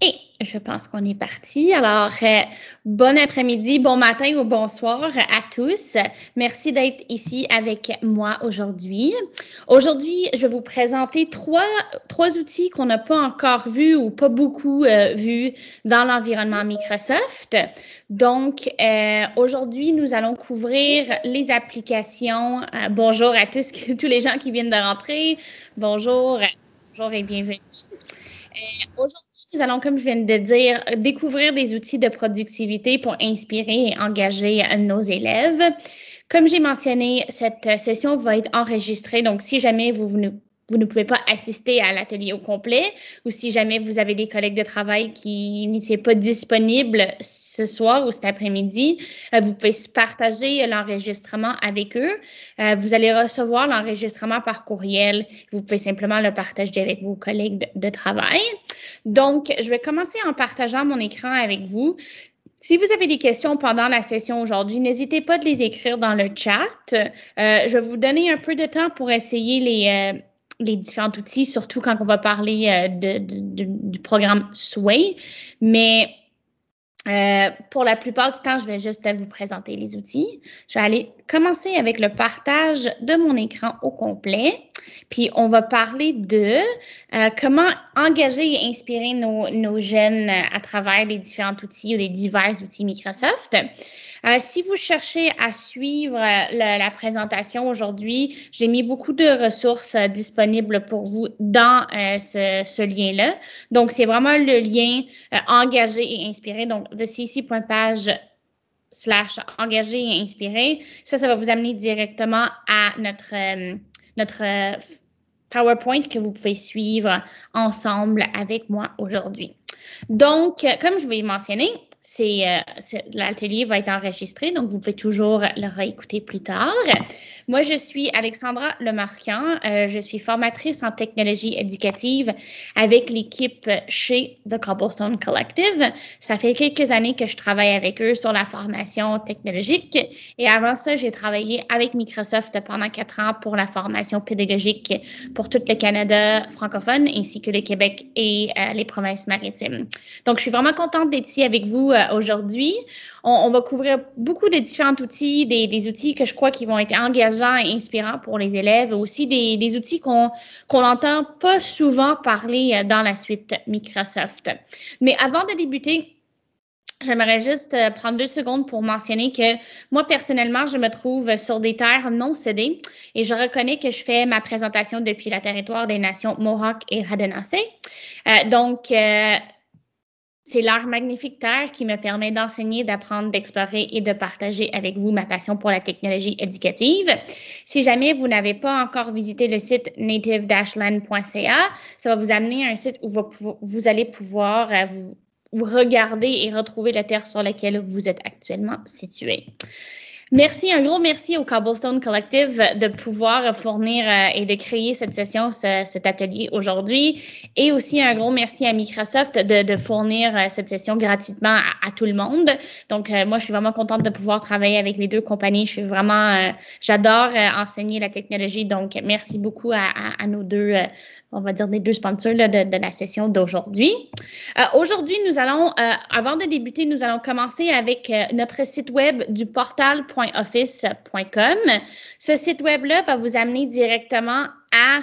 Et je pense qu'on est parti. Alors, euh, bon après-midi, bon matin ou bonsoir à tous. Merci d'être ici avec moi aujourd'hui. Aujourd'hui, je vais vous présenter trois, trois outils qu'on n'a pas encore vus ou pas beaucoup euh, vus dans l'environnement Microsoft. Donc, euh, aujourd'hui, nous allons couvrir les applications. bonjour à tous, tous les gens qui viennent de rentrer. Bonjour, bonjour et bienvenue. aujourd'hui, nous allons, comme je viens de dire, découvrir des outils de productivité pour inspirer et engager nos élèves. Comme j'ai mentionné, cette session va être enregistrée. Donc, si jamais vous, vous ne pouvez pas assister à l'atelier au complet ou si jamais vous avez des collègues de travail qui sont pas disponibles ce soir ou cet après-midi, euh, vous pouvez partager l'enregistrement avec eux. Euh, vous allez recevoir l'enregistrement par courriel. Vous pouvez simplement le partager avec vos collègues de, travail. Donc, je vais commencer en partageant mon écran avec vous. Si vous avez des questions pendant la session aujourd'hui, n'hésitez pas de les écrire dans le chat. Euh, je vais vous donner un peu de temps pour essayer les, les différents outils, surtout quand on va parler euh, de, du programme Sway. Mais euh, pour la plupart du temps, je vais juste vous présenter les outils. Je vais aller commencer avec le partage de mon écran au complet. Puis, on va parler de euh, comment engager et inspirer nos, jeunes à travers les différents outils ou les divers outils Microsoft. Euh, si vous cherchez à suivre euh, la, présentation aujourd'hui, j'ai mis beaucoup de ressources euh, disponibles pour vous dans ce, lien-là. Donc, c'est vraiment le lien engagé et inspiré. Donc, thecc.page slash engagé et inspiré. Ça, ça va vous amener directement à notre, notre PowerPoint que vous pouvez suivre ensemble avec moi aujourd'hui. Donc, comme je vous l'ai mentionné, euh, c'est, l'atelier va être enregistré, donc vous pouvez toujours le réécouter plus tard. Moi, je suis Alexandra Lemarquand. Euh, je suis formatrice en technologie éducative avec l'équipe chez The Cobblestone Collective. Ça fait quelques années que je travaille avec eux sur la formation technologique. Et avant ça, j'ai travaillé avec Microsoft pendant quatre ans pour la formation pédagogique pour tout le Canada francophone ainsi que le Québec et euh, les provinces maritimes. Donc, je suis vraiment contente d'être ici avec vous euh, aujourd'hui. On, va couvrir beaucoup de différents outils, des, outils que je crois qui vont être engageants et inspirants pour les élèves, aussi des, outils qu'on qu'on n'entend pas souvent parler euh, dans la suite Microsoft. Mais avant de débuter, J'aimerais juste euh, prendre deux secondes pour mentionner que moi, personnellement, je me trouve sur des terres non cédées et je reconnais que je fais ma présentation depuis le territoire des nations Mohawk et Haudenosaunee. donc, c'est leur magnifique terre qui me permet d'enseigner, d'apprendre, d'explorer et de partager avec vous ma passion pour la technologie éducative. Si jamais vous n'avez pas encore visité le site native-land.ca, ça va vous amener à un site où vous, allez pouvoir euh, vous regarder et retrouver la terre sur laquelle vous êtes actuellement situé. Merci, un gros merci au Cobblestone Collective de pouvoir fournir euh, et de créer cette session, cet atelier aujourd'hui. Et aussi un gros merci à Microsoft de, fournir euh, cette session gratuitement à, tout le monde. Donc, euh, moi, je suis vraiment contente de pouvoir travailler avec les deux compagnies. Je suis vraiment, j'adore enseigner la technologie. Donc, merci beaucoup à, nos deux on va dire, des deux sponsors de, la session d'aujourd'hui. Euh, aujourd'hui, nous allons, euh, avant de débuter, nous allons commencer avec euh, notre site web du portal.office.com. Ce site web-là va vous amener directement à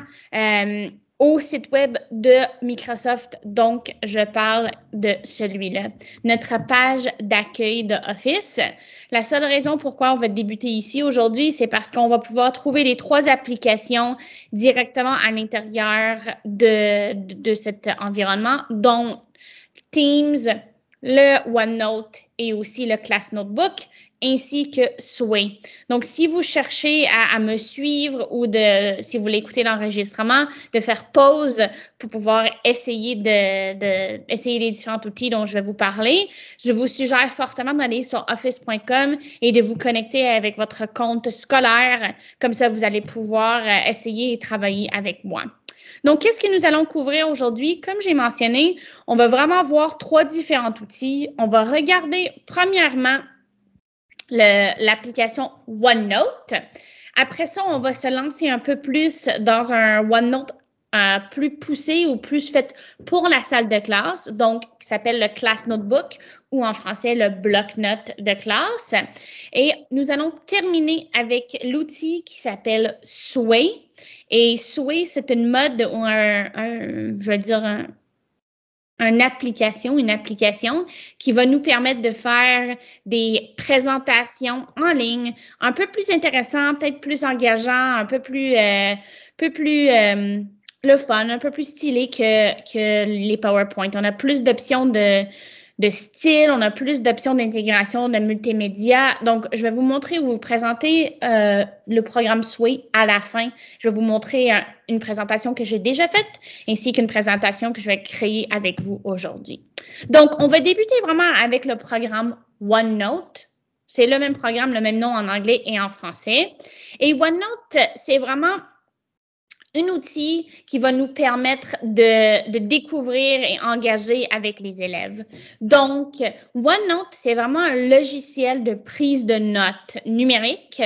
au site web de Microsoft. Donc, je parle de celui-là. Notre page d'accueil de Office. La seule raison pourquoi on va débuter ici aujourd'hui, c'est parce qu'on va pouvoir trouver les trois applications directement à l'intérieur de, de cet environnement, dont Teams, le OneNote et aussi le Class Notebook ainsi que Sway. Donc, si vous cherchez à, me suivre ou de, si vous voulez écouter l'enregistrement, de faire pause pour pouvoir essayer de, essayer les différents outils dont je vais vous parler, je vous suggère fortement d'aller sur office.com et de vous connecter avec votre compte scolaire. Comme ça, vous allez pouvoir euh, essayer et travailler avec moi. Donc, qu'est-ce que nous allons couvrir aujourd'hui? Comme j'ai mentionné, on va vraiment voir trois différents outils. On va regarder premièrement l'application OneNote. Après ça, on va se lancer un peu plus dans un OneNote euh, plus poussée ou plus faite pour la salle de classe, donc qui s'appelle le Class Notebook ou en français le bloc-notes de classe. Et nous allons terminer avec l'outil qui s'appelle Sway. Et Sway, c'est une mode ou un, je veux dire, un, une application, une application qui va nous permettre de faire des présentations en ligne un peu plus intéressantes, peut-être plus engageantes, un peu plus, euh, peu plus euh, le fun, un peu plus stylé que, que les PowerPoint. On a plus d'options de, de style, on a plus d'options d'intégration de multimédia. Donc, je vais vous montrer ou vous présenter euh, le programme Sway à la fin. Je vais vous montrer une présentation que j'ai déjà faite ainsi qu'une présentation que je vais créer avec vous aujourd'hui. Donc, on va débuter vraiment avec le programme OneNote. C'est le même programme, le même nom en anglais et en français. Et OneNote, c'est vraiment un outil qui va nous permettre de, découvrir et engager avec les élèves. Donc, OneNote, c'est vraiment un logiciel de prise de notes numérique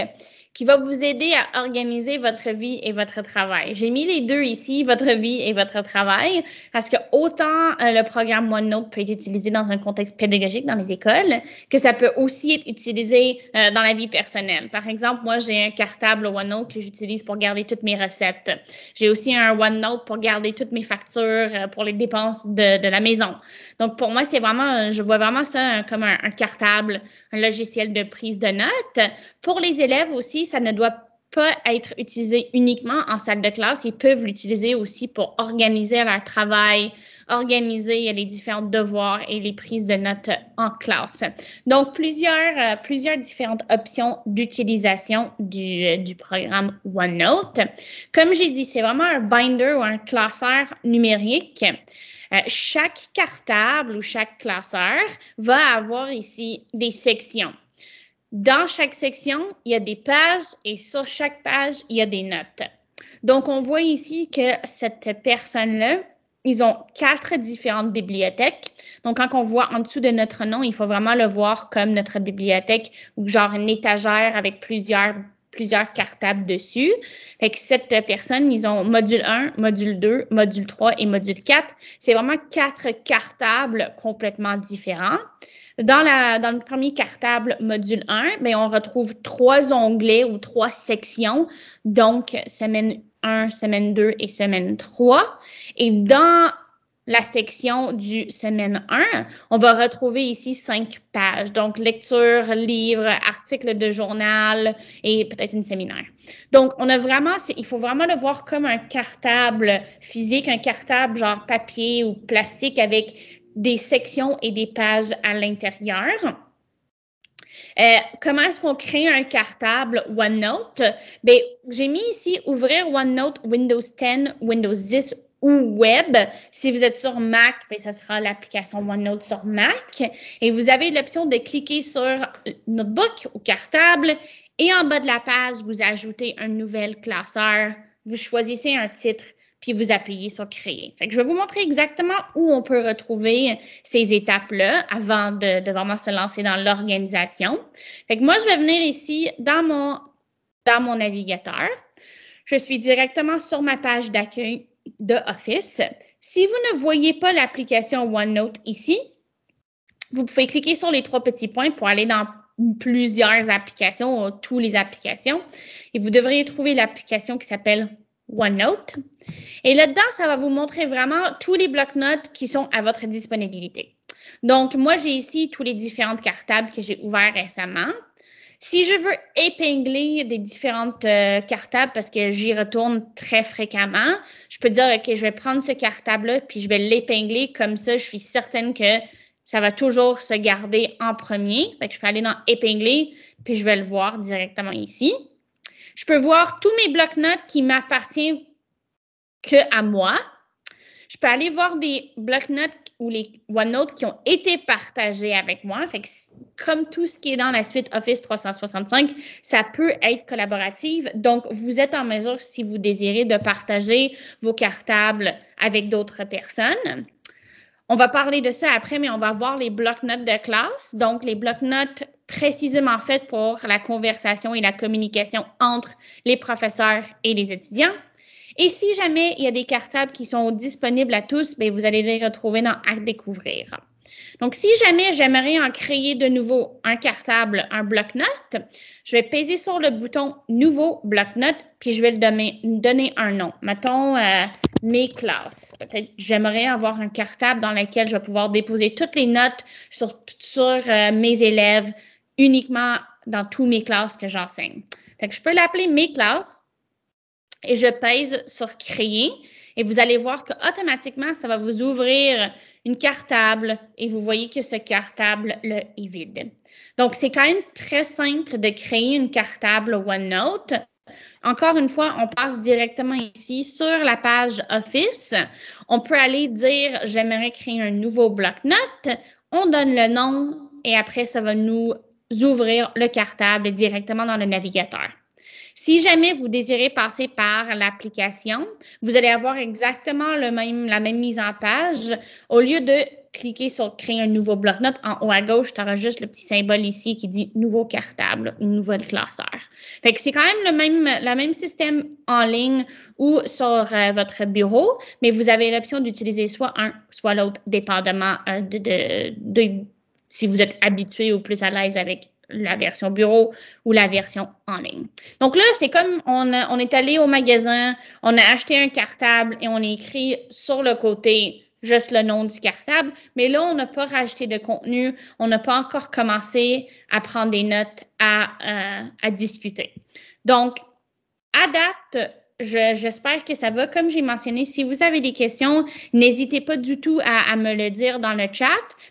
qui va vous aider à organiser votre vie et votre travail. J'ai mis les deux ici, votre vie et votre travail, parce que autant euh, le programme OneNote peut être utilisé dans un contexte pédagogique dans les écoles, que ça peut aussi être utilisé euh, dans la vie personnelle. Par exemple, moi, j'ai un cartable OneNote que j'utilise pour garder toutes mes recettes. J'ai aussi un OneNote pour garder toutes mes factures euh, pour les dépenses de, la maison. Donc, pour moi, c'est vraiment, je vois vraiment ça comme un, un cartable, un logiciel de prise de notes. Pour les élèves aussi, ça ne doit pas être utilisé uniquement en salle de classe. Ils peuvent l'utiliser aussi pour organiser leur travail, organiser les différents devoirs et les prises de notes en classe. Donc, plusieurs, euh, plusieurs différentes options d'utilisation du, euh, du programme OneNote. Comme j'ai dit, c'est vraiment un binder ou un classeur numérique. Euh, chaque cartable ou chaque classeur va avoir ici des sections. Dans chaque section, il y a des pages et sur chaque page, il y a des notes. Donc, on voit ici que cette personne-là, ils ont quatre différentes bibliothèques. Donc, quand on voit en dessous de notre nom, il faut vraiment le voir comme notre bibliothèque ou genre une étagère avec plusieurs plusieurs cartables dessus. Fait que cette personne, ils ont module 1, module 2, module 3 et module 4. C'est vraiment quatre cartables complètement différents. Dans, la, dans le premier cartable module 1, bien, on retrouve trois onglets ou trois sections, donc semaine 1, semaine 2 et semaine 3. Et dans la section du semaine 1, on va retrouver ici cinq pages. Donc, lecture, livre, article de journal et peut-être une séminaire. Donc, on a vraiment, il faut vraiment le voir comme un cartable physique, un cartable genre papier ou plastique avec des sections et des pages à l'intérieur. Euh, comment est-ce qu'on crée un cartable OneNote? Bien, j'ai mis ici ouvrir OneNote Windows 10, Windows 10 ou web. Si vous êtes sur Mac, bien, ça sera l'application OneNote sur Mac. Et vous avez l'option de cliquer sur Notebook ou cartable. Et en bas de la page, vous ajoutez un nouvel classeur. Vous choisissez un titre puis vous appuyez sur Créer. je vais vous montrer exactement où on peut retrouver ces étapes-là avant de, vraiment se lancer dans l'organisation. moi, je vais venir ici dans mon, dans mon navigateur. Je suis directement sur ma page d'accueil de Office. Si vous ne voyez pas l'application OneNote ici, vous pouvez cliquer sur les trois petits points pour aller dans plusieurs applications, toutes les applications, et vous devriez trouver l'application qui s'appelle OneNote. Et là-dedans, ça va vous montrer vraiment tous les blocs-notes qui sont à votre disponibilité. Donc, moi, j'ai ici tous les différentes cartables que j'ai ouverts récemment. Si je veux épingler des différentes euh, cartables parce que j'y retourne très fréquemment, je peux dire, OK, je vais prendre ce cartable-là puis je vais l'épingler comme ça, je suis certaine que ça va toujours se garder en premier. Je peux aller dans épingler puis je vais le voir directement ici. Je peux voir tous mes blocs-notes qui m'appartiennent que à moi. Je peux aller voir des blocs-notes ou les OneNote qui ont été partagés avec moi. Comme tout ce qui est dans la suite Office 365, ça peut être collaboratif. Donc, vous êtes en mesure, si vous désirez, de partager vos cartables avec d'autres personnes. On va parler de ça après, mais on va voir les blocs-notes de classe. Donc, les blocs-notes précisément faits pour la conversation et la communication entre les professeurs et les étudiants. Et si jamais il y a des cartables qui sont disponibles à tous, bien, vous allez les retrouver dans À découvrir. Donc, si jamais j'aimerais en créer de nouveau un cartable, un bloc-notes, je vais peser sur le bouton Nouveau bloc-notes, puis je vais le donner, un nom. Mettons euh, mes classes. Peut-être j'aimerais avoir un cartable dans lequel je vais pouvoir déposer toutes les notes sur, euh, mes élèves uniquement dans toutes mes classes que j'enseigne. Fait je peux l'appeler mes classes et je pèse sur créer et vous allez voir qu'automatiquement, ça va vous ouvrir une cartable et vous voyez que ce cartable là est vide. Donc, c'est quand même très simple de créer une cartable OneNote. Encore une fois, on passe directement ici sur la page Office. On peut aller dire j'aimerais créer un nouveau bloc-notes. On donne le nom et après, ça va nous ouvrir le cartable directement dans le navigateur. Si jamais vous désirez passer par l'application, vous allez avoir exactement la même mise en page. Au lieu de cliquer sur créer un nouveau bloc-notes, en haut à gauche, tu auras juste le petit symbole ici qui dit nouveau cartable ou nouvelle classeur. Fait que c'est quand même le même, système en ligne ou sur euh, votre bureau, mais vous avez l'option d'utiliser soit un, soit l'autre, dépendamment euh, de si vous êtes habitué ou plus à l'aise avec la version bureau ou la version en ligne. Donc là, c'est comme on, est allé au magasin, on a acheté un cartable et on a écrit sur le côté juste le nom du cartable, mais là, on n'a pas rajouté de contenu, on n'a pas encore commencé à prendre des notes à, euh, à discuter. Donc, à date, j'espère que ça va. Comme j'ai mentionné, si vous avez des questions, n'hésitez pas du tout à, me le dire dans le chat,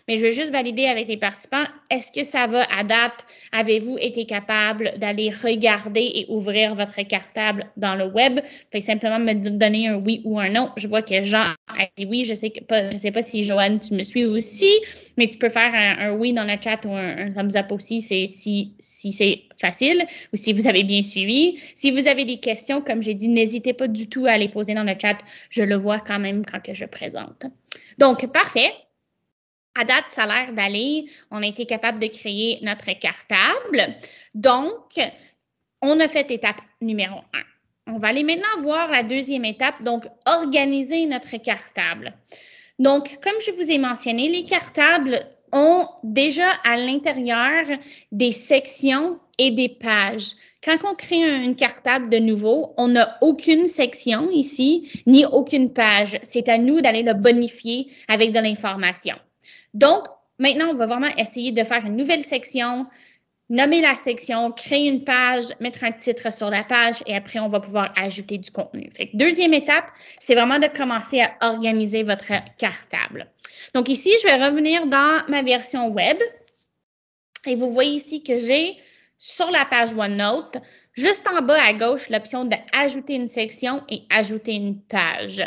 mais je vais juste valider avec les participants. Est-ce que ça va à date? Avez-vous été capable d'aller regarder et ouvrir votre cartable dans le web? Faites simplement me donner un oui ou un non. Je vois que Jean a dit oui. Je sais que pas, je sais pas si Joanne, tu me suis aussi, mais tu peux faire un, oui dans le chat ou un, thumbs up aussi, si c'est facile ou si vous avez bien suivi. Si vous avez des questions, comme j'ai dit, n'hésitez pas du tout à les poser dans le chat. Je le vois quand même quand que je présente. Donc, parfait. À date, ça a l'air d'aller. On a été capable de créer notre cartable. Donc, on a fait étape numéro un. On va aller maintenant voir la deuxième étape, donc organiser notre cartable. Donc, comme je vous ai mentionné, les cartables ont déjà à l'intérieur des sections et des pages. Quand on crée une cartable de nouveau, on n'a aucune section ici, ni aucune page. C'est à nous d'aller le bonifier avec de l'information. Donc, maintenant, on va vraiment essayer de faire une nouvelle section, nommer la section, créer une page, mettre un titre sur la page et après, on va pouvoir ajouter du contenu. Deuxième étape, c'est vraiment de commencer à organiser votre cartable. Donc ici, je vais revenir dans ma version web et vous voyez ici que j'ai sur la page OneNote, juste en bas à gauche, l'option d'ajouter une section et ajouter une page.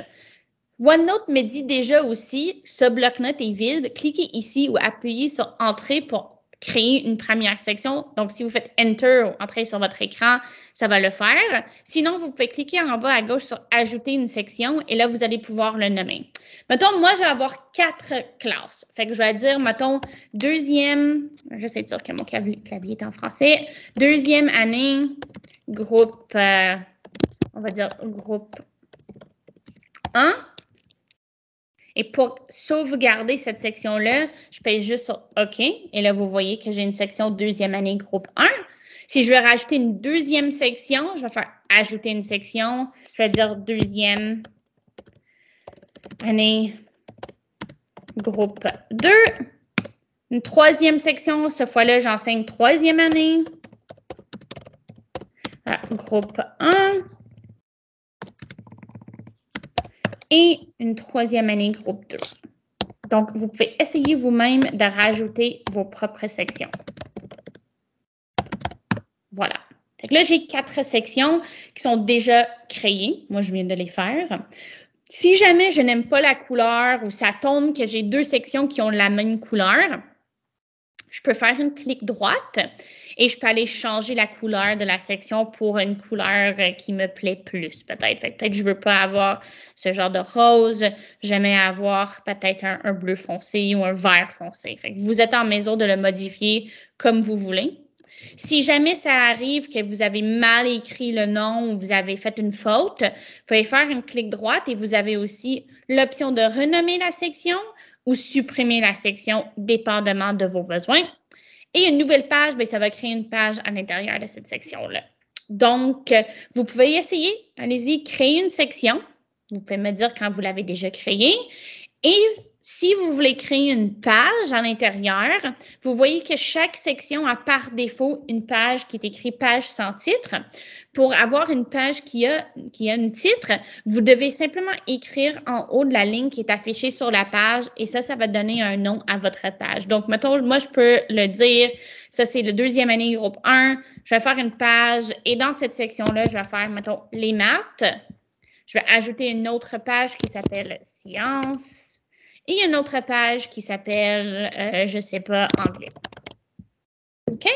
OneNote me dit déjà aussi, ce bloc-notes est vide. Cliquez ici ou appuyez sur Entrée pour créer une première section. Donc, si vous faites Enter ou Entrer sur votre écran, ça va le faire. Sinon, vous pouvez cliquer en bas à gauche sur Ajouter une section et là, vous allez pouvoir le nommer. Mettons, moi, je vais avoir quatre classes. Fait que je vais dire, mettons, deuxième, je sais sûr que mon clavier, est en français, deuxième année, groupe, euh, on va dire groupe 1. Et pour sauvegarder cette section-là, je paye juste sur OK. Et là, vous voyez que j'ai une section deuxième année groupe 1. Si je veux rajouter une deuxième section, je vais faire ajouter une section. Je vais dire deuxième année groupe 2. Une troisième section, cette fois-là, j'enseigne troisième année. Groupe 1 et une troisième année groupe 2. Donc, vous pouvez essayer vous-même de rajouter vos propres sections. Voilà. là, j'ai quatre sections qui sont déjà créées. Moi, je viens de les faire. Si jamais je n'aime pas la couleur ou ça tombe que j'ai deux sections qui ont la même couleur, je peux faire une clic droite et je peux aller changer la couleur de la section pour une couleur euh, qui me plaît plus, peut-être. Peut-être que je ne veux pas avoir ce genre de rose, j'aimais avoir peut-être un, un, bleu foncé ou un vert foncé. Vous êtes en mesure de le modifier comme vous voulez. Si jamais ça arrive que vous avez mal écrit le nom ou vous avez fait une faute, vous pouvez faire une clic droite et vous avez aussi l'option de renommer la section ou supprimer la section dépendamment de vos besoins. Et une nouvelle page, bien, ça va créer une page à l'intérieur de cette section-là. Donc, vous pouvez essayer. Allez-y, créer une section. Vous pouvez me dire quand vous l'avez déjà créée. Et si vous voulez créer une page à l'intérieur, vous voyez que chaque section a par défaut une page qui est écrite page sans titre. Pour avoir une page qui a, qui a un titre, vous devez simplement écrire en haut de la ligne qui est affichée sur la page et ça, ça va donner un nom à votre page. Donc, mettons, moi, je peux le dire, ça, c'est le deuxième année groupe 1. Je vais faire une page et dans cette section-là, je vais faire, mettons, les maths. Je vais ajouter une autre page qui s'appelle sciences et une autre page qui s'appelle, euh, je ne sais pas, anglais. OK?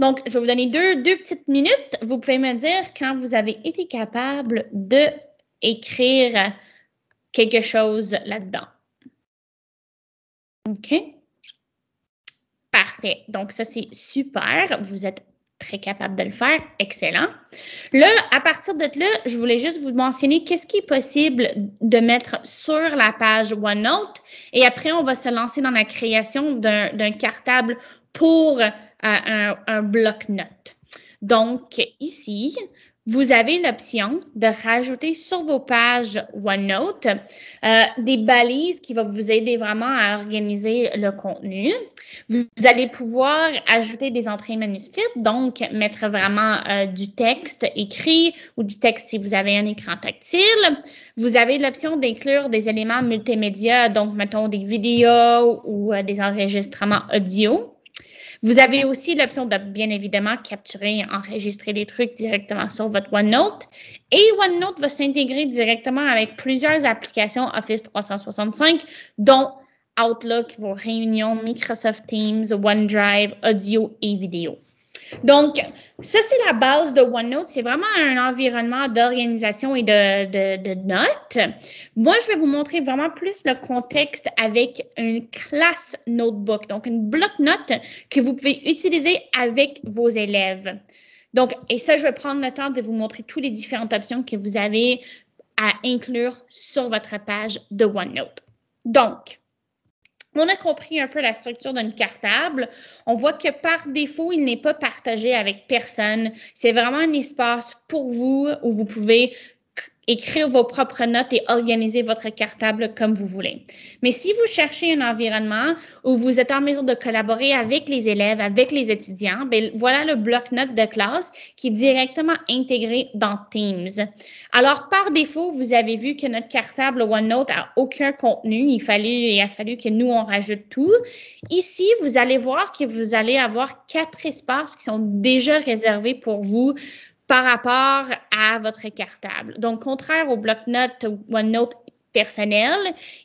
Donc, je vais vous donner deux, deux petites minutes. Vous pouvez me dire quand vous avez été capable d'écrire quelque chose là-dedans. OK? Parfait. Donc, ça, c'est super. Vous êtes très capable de le faire. Excellent. Là, à partir de là, je voulais juste vous mentionner qu'est-ce qui est possible de mettre sur la page OneNote. Et après, on va se lancer dans la création d'un cartable pour un, un bloc-notes. Donc, ici, vous avez l'option de rajouter sur vos pages OneNote euh, des balises qui vont vous aider vraiment à organiser le contenu. Vous, allez pouvoir ajouter des entrées manuscrites, donc mettre vraiment euh, du texte écrit ou du texte si vous avez un écran tactile. Vous avez l'option d'inclure des éléments multimédia, donc mettons des vidéos ou euh, des enregistrements audio. Vous avez aussi l'option de bien évidemment capturer, enregistrer des trucs directement sur votre OneNote. Et OneNote va s'intégrer directement avec plusieurs applications Office 365, dont Outlook, vos réunions, Microsoft Teams, OneDrive, audio et vidéo. Donc, ça, c'est la base de OneNote. C'est vraiment un environnement d'organisation et de, notes. Moi, je vais vous montrer vraiment plus le contexte avec une classe notebook, donc une bloc-notes que vous pouvez utiliser avec vos élèves. Donc, et ça, je vais prendre le temps de vous montrer toutes les différentes options que vous avez à inclure sur votre page de OneNote. Donc, on a compris un peu la structure d'une cartable. On voit que par défaut, il n'est pas partagé avec personne. C'est vraiment un espace pour vous où vous pouvez écrire vos propres notes et organiser votre cartable comme vous voulez. Mais si vous cherchez un environnement où vous êtes en mesure de collaborer avec les élèves, avec les étudiants, bien, voilà le bloc-notes de classe qui est directement intégré dans Teams. Alors, par défaut, vous avez vu que notre cartable OneNote a aucun contenu. Il, fallait, il a fallu que nous, on rajoute tout. Ici, vous allez voir que vous allez avoir quatre espaces qui sont déjà réservés pour vous par rapport à votre cartable. Donc, contraire au bloc-notes OneNote personnel,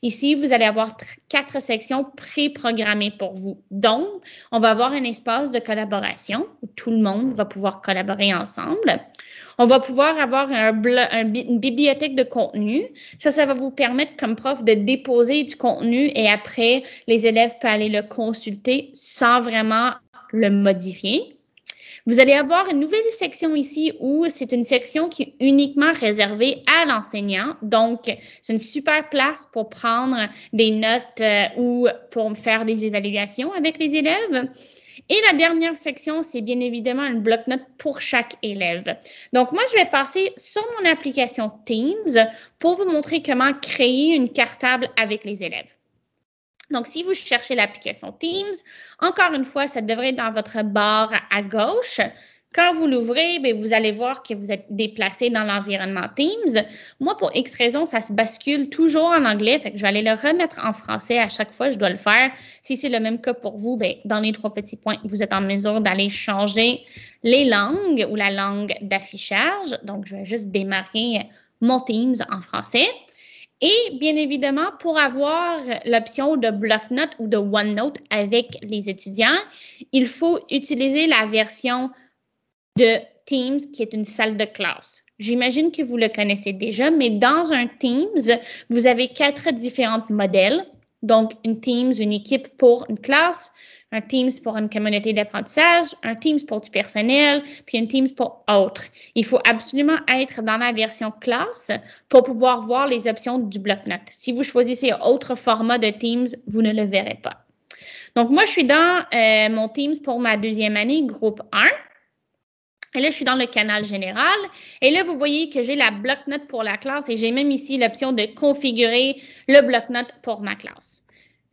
ici, vous allez avoir quatre sections pré-programmées pour vous. Donc, on va avoir un espace de collaboration où tout le monde va pouvoir collaborer ensemble. On va pouvoir avoir un une bibliothèque de contenu. Ça, ça va vous permettre comme prof de déposer du contenu et après, les élèves peuvent aller le consulter sans vraiment le modifier. Vous allez avoir une nouvelle section ici où c'est une section qui est uniquement réservée à l'enseignant. Donc, c'est une super place pour prendre des notes euh, ou pour faire des évaluations avec les élèves. Et la dernière section, c'est bien évidemment un bloc-notes pour chaque élève. Donc, moi, je vais passer sur mon application Teams pour vous montrer comment créer une cartable avec les élèves. Donc, si vous cherchez l'application Teams, encore une fois, ça devrait être dans votre barre à gauche. Quand vous l'ouvrez, ben, vous allez voir que vous êtes déplacé dans l'environnement Teams. Moi, pour X raison, ça se bascule toujours en anglais. Fait que je vais aller le remettre en français à chaque fois. Je dois le faire. Si c'est le même cas pour vous, ben, dans les trois petits points, vous êtes en mesure d'aller changer les langues ou la langue d'affichage. Donc, je vais juste démarrer mon Teams en français. Et bien évidemment, pour avoir l'option de bloc-notes ou de OneNote avec les étudiants, il faut utiliser la version de Teams qui est une salle de classe. J'imagine que vous le connaissez déjà, mais dans un Teams, vous avez quatre différents modèles. Donc, une Teams, une équipe pour une classe, un Teams pour une communauté d'apprentissage, un Teams pour du personnel, puis un Teams pour autre. Il faut absolument être dans la version classe pour pouvoir voir les options du bloc-notes. Si vous choisissez autre format de Teams, vous ne le verrez pas. Donc, moi, je suis dans euh, mon Teams pour ma deuxième année, groupe 1. Et là, je suis dans le canal général. Et là, vous voyez que j'ai la bloc-notes pour la classe et j'ai même ici l'option de configurer le bloc-notes pour ma classe.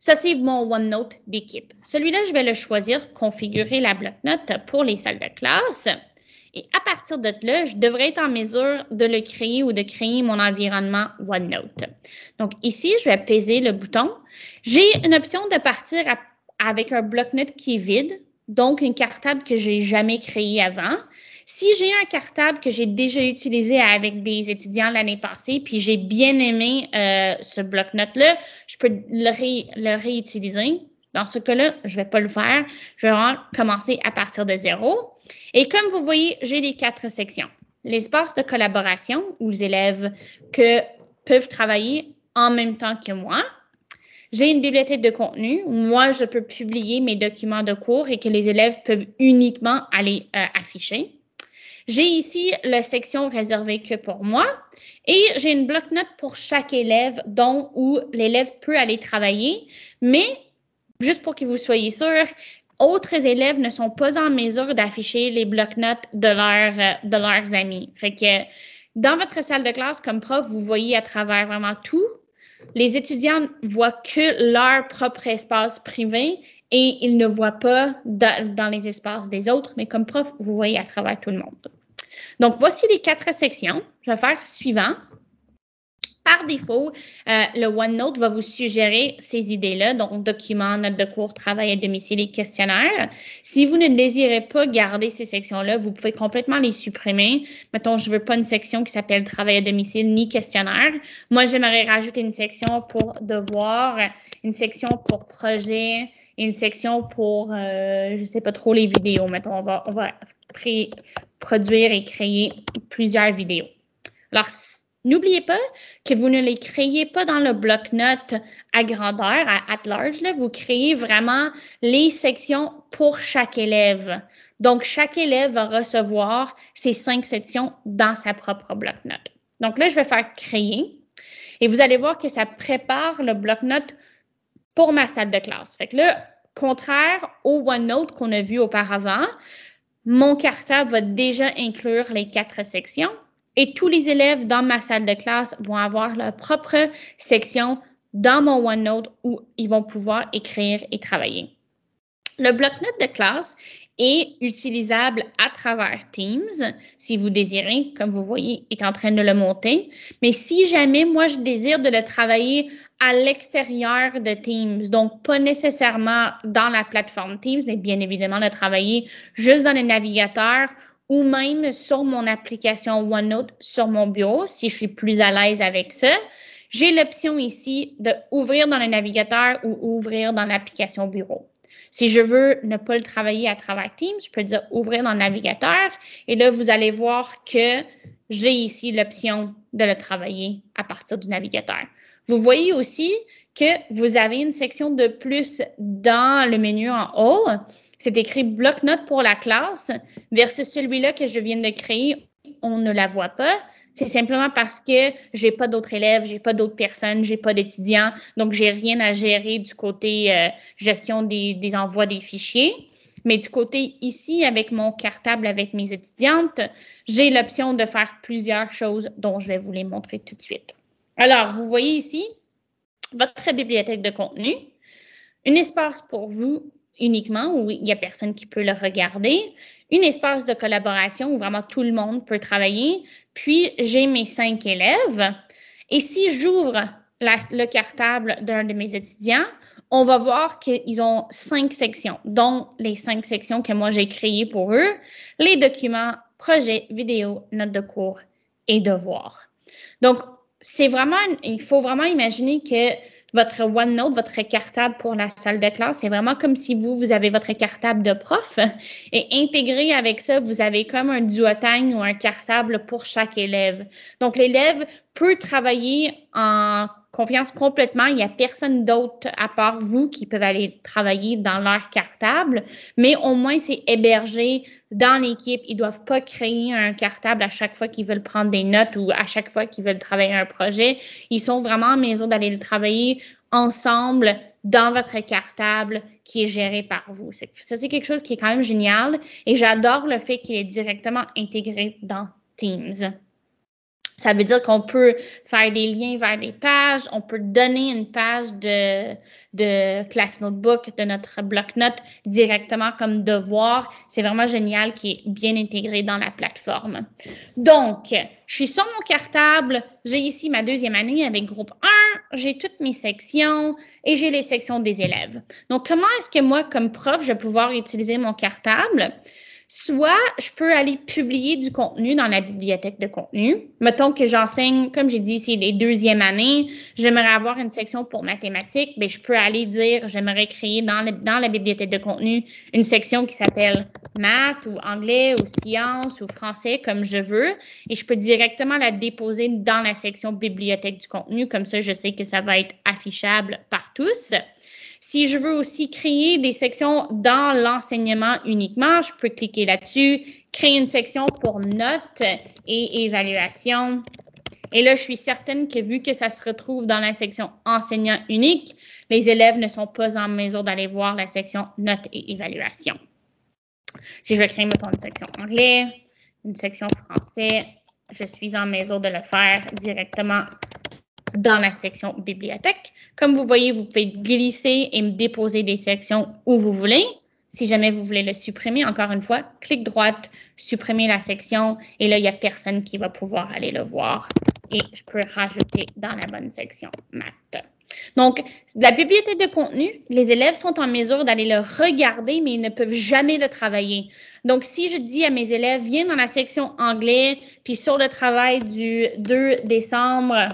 Ça, c'est mon OneNote d'équipe. Celui-là, je vais le choisir, configurer la bloc-notes pour les salles de classe. Et à partir de là, je devrais être en mesure de le créer ou de créer mon environnement OneNote. Donc ici, je vais peser le bouton. J'ai une option de partir avec un bloc-notes qui est vide, donc une cartable que j'ai jamais créée avant. Si j'ai un cartable que j'ai déjà utilisé avec des étudiants l'année passée, puis j'ai bien aimé euh, ce bloc-notes-là, je peux le, réutiliser. Dans ce cas-là, je ne vais pas le faire. Je vais commencer à partir de zéro. Et comme vous voyez, j'ai les quatre sections. L'espace de collaboration où les élèves que, peuvent travailler en même temps que moi. J'ai une bibliothèque de contenu où moi, je peux publier mes documents de cours et que les élèves peuvent uniquement aller euh, afficher. J'ai ici la section réservée que pour moi et j'ai une bloc-notes pour chaque élève dont où l'élève peut aller travailler. Mais juste pour que vous soyez sûr, autres élèves ne sont pas en mesure d'afficher les bloc-notes de, leur, de leurs amis. Fait que dans votre salle de classe, comme prof, vous voyez à travers vraiment tout. Les étudiants voient que leur propre espace privé et ils ne voient pas dans, les espaces des autres, mais comme prof, vous voyez à travers tout le monde. Donc, voici les quatre sections. Je vais faire suivant. Par défaut, euh, le OneNote va vous suggérer ces idées-là, donc document, notes de cours, travail à domicile et questionnaire. Si vous ne désirez pas garder ces sections-là, vous pouvez complètement les supprimer. Mettons, je ne veux pas une section qui s'appelle travail à domicile ni questionnaire. Moi, j'aimerais rajouter une section pour devoir, une section pour projet, une section pour, euh, je ne sais pas trop, les vidéos. Mettons, on va, produire et créer plusieurs vidéos. Alors, n'oubliez pas que vous ne les créez pas dans le bloc-notes à grandeur, à large. Là. Vous créez vraiment les sections pour chaque élève. Donc, chaque élève va recevoir ces cinq sections dans sa propre bloc-notes. Donc là, je vais faire créer et vous allez voir que ça prépare le bloc-notes pour ma salle de classe. Fait que là, contraire au OneNote qu'on a vu auparavant, mon cartable va déjà inclure les quatre sections et tous les élèves dans ma salle de classe vont avoir leur propre section dans mon OneNote où ils vont pouvoir écrire et travailler. Le bloc-notes de classe est utilisable à travers Teams, si vous désirez, comme vous voyez, est en train de le monter. Mais si jamais moi je désire de le travailler à l'extérieur de Teams, donc pas nécessairement dans la plateforme Teams, mais bien évidemment de travailler juste dans le navigateur ou même sur mon application OneNote sur mon bureau, si je suis plus à l'aise avec ça. J'ai l'option ici de ouvrir dans le navigateur ou ouvrir dans l'application bureau. Si je veux ne pas le travailler à travers Teams, je peux dire ouvrir dans le navigateur et là, vous allez voir que j'ai ici l'option de le travailler à partir du navigateur. Vous voyez aussi que vous avez une section de plus dans le menu en haut. C'est écrit bloc-notes pour la classe versus celui-là que je viens de créer. On ne la voit pas. C'est simplement parce que j'ai pas d'autres élèves, j'ai pas d'autres personnes, j'ai pas d'étudiants, donc j'ai rien à gérer du côté euh, gestion des, des envois des fichiers. Mais du côté ici, avec mon cartable avec mes étudiantes, j'ai l'option de faire plusieurs choses dont je vais vous les montrer tout de suite. Alors, vous voyez ici votre bibliothèque de contenu, un espace pour vous uniquement où il n'y a personne qui peut le regarder, un espace de collaboration où vraiment tout le monde peut travailler, puis j'ai mes cinq élèves. Et si j'ouvre le cartable d'un de mes étudiants, on va voir qu'ils ont cinq sections, dont les cinq sections que moi j'ai créées pour eux, les documents, projets, vidéos, notes de cours et devoirs. Donc, c'est vraiment, il faut vraiment imaginer que votre OneNote, votre cartable pour la salle de classe, c'est vraiment comme si vous, vous avez votre cartable de prof et intégré avec ça, vous avez comme un duotime ou un cartable pour chaque élève. Donc, l'élève peut travailler en confiance complètement. Il n'y a personne d'autre à part vous qui peuvent aller travailler dans leur cartable, mais au moins c'est hébergé dans l'équipe. Ils ne doivent pas créer un cartable à chaque fois qu'ils veulent prendre des notes ou à chaque fois qu'ils veulent travailler un projet. Ils sont vraiment en mesure d'aller le travailler ensemble dans votre cartable qui est géré par vous. Ça, c'est quelque chose qui est quand même génial et j'adore le fait qu'il est directement intégré dans Teams. Ça veut dire qu'on peut faire des liens vers des pages, on peut donner une page de, classe notebook, de notre bloc-notes directement comme devoir. C'est vraiment génial qui est bien intégré dans la plateforme. Donc, je suis sur mon cartable, j'ai ici ma deuxième année avec groupe 1, j'ai toutes mes sections et j'ai les sections des élèves. Donc, comment est-ce que moi, comme prof, je vais pouvoir utiliser mon cartable? Soit je peux aller publier du contenu dans la bibliothèque de contenu. Mettons que j'enseigne, comme j'ai dit, c'est les deuxièmes années, j'aimerais avoir une section pour mathématiques, mais ben, je peux aller dire, j'aimerais créer dans, dans la bibliothèque de contenu une section qui s'appelle maths ou anglais ou sciences ou français comme je veux et je peux directement la déposer dans la section bibliothèque du contenu. Comme ça, je sais que ça va être affichable par tous. Si je veux aussi créer des sections dans l'enseignement uniquement, je peux cliquer là-dessus, créer une section pour notes et évaluation. Et là, je suis certaine que vu que ça se retrouve dans la section enseignant unique, les élèves ne sont pas en mesure d'aller voir la section notes et évaluation. Si je veux créer, mettons, une section anglais, une section français, je suis en mesure de le faire directement dans la section bibliothèque. Comme vous voyez, vous pouvez glisser et me déposer des sections où vous voulez. Si jamais vous voulez le supprimer, encore une fois, clic droite, supprimer la section et là, il n'y a personne qui va pouvoir aller le voir et je peux rajouter dans la bonne section maths. Donc, la bibliothèque de contenu, les élèves sont en mesure d'aller le regarder, mais ils ne peuvent jamais le travailler. Donc, si je dis à mes élèves, viens dans la section anglais, puis sur le travail du 2 décembre,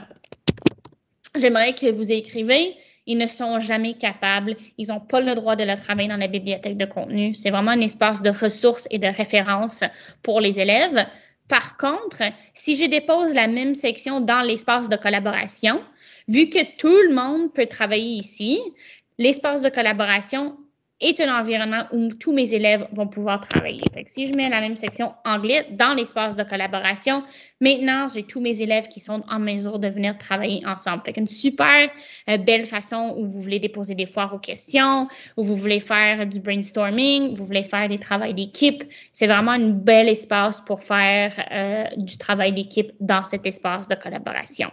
J'aimerais que vous écrivez. Ils ne sont jamais capables. Ils n'ont pas le droit de le travailler dans la bibliothèque de contenu. C'est vraiment un espace de ressources et de références pour les élèves. Par contre, si je dépose la même section dans l'espace de collaboration, vu que tout le monde peut travailler ici, l'espace de collaboration est un environnement où tous mes élèves vont pouvoir travailler. si je mets la même section anglais dans l'espace de collaboration, maintenant, j'ai tous mes élèves qui sont en mesure de venir travailler ensemble. Fait une super euh, belle façon où vous voulez déposer des foires aux questions, où vous voulez faire du brainstorming, vous voulez faire des travaux d'équipe. C'est vraiment un bel espace pour faire euh, du travail d'équipe dans cet espace de collaboration.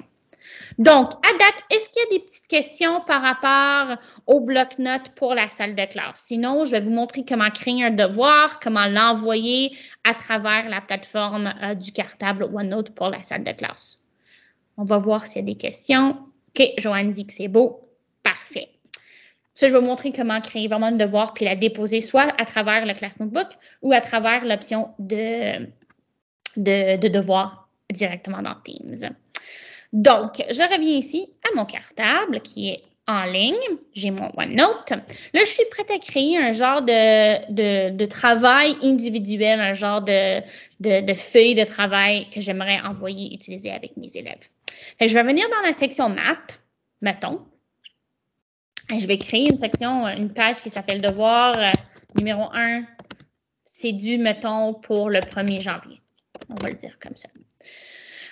Donc, à date, est-ce qu'il y a des petites questions par rapport au bloc-notes pour la salle de classe? Sinon, je vais vous montrer comment créer un devoir, comment l'envoyer à travers la plateforme euh, du cartable OneNote pour la salle de classe. On va voir s'il y a des questions. OK, Joanne dit que c'est beau. Parfait. Ça, je vais vous montrer comment créer vraiment un devoir puis la déposer soit à travers le Class Notebook ou à travers l'option de, de devoir directement dans Teams. Donc, je reviens ici à mon cartable qui est en ligne. J'ai mon OneNote. Là, je suis prête à créer un genre de, travail individuel, un genre de, feuille de travail que j'aimerais envoyer, utiliser avec mes élèves. je vais venir dans la section maths, mettons. Et je vais créer une section, une page qui s'appelle devoir euh, numéro 1. C'est dû, mettons, pour le 1er janvier. On va le dire comme ça.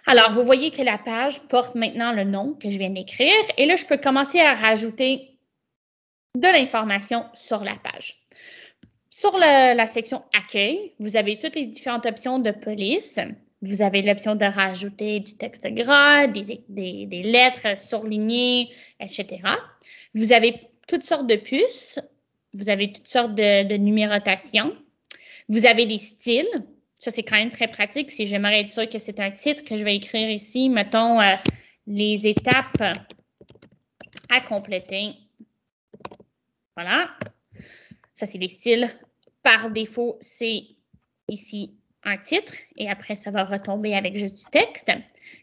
Alors, vous voyez que la page porte maintenant le nom que je viens d'écrire et là, je peux commencer à rajouter de l'information sur la page. Sur la section Accueil, vous avez toutes les différentes options de police. Vous avez l'option de rajouter du texte gras, des, lettres surlignées, etc. Vous avez toutes sortes de puces. Vous avez toutes sortes de, de numérotations. Vous avez des styles. Ça, c'est quand même très pratique. Si j'aimerais être sûr que c'est un titre que je vais écrire ici, mettons euh, les étapes à compléter. Voilà. Ça, c'est des styles. Par défaut, c'est ici un titre et après, ça va retomber avec juste du texte.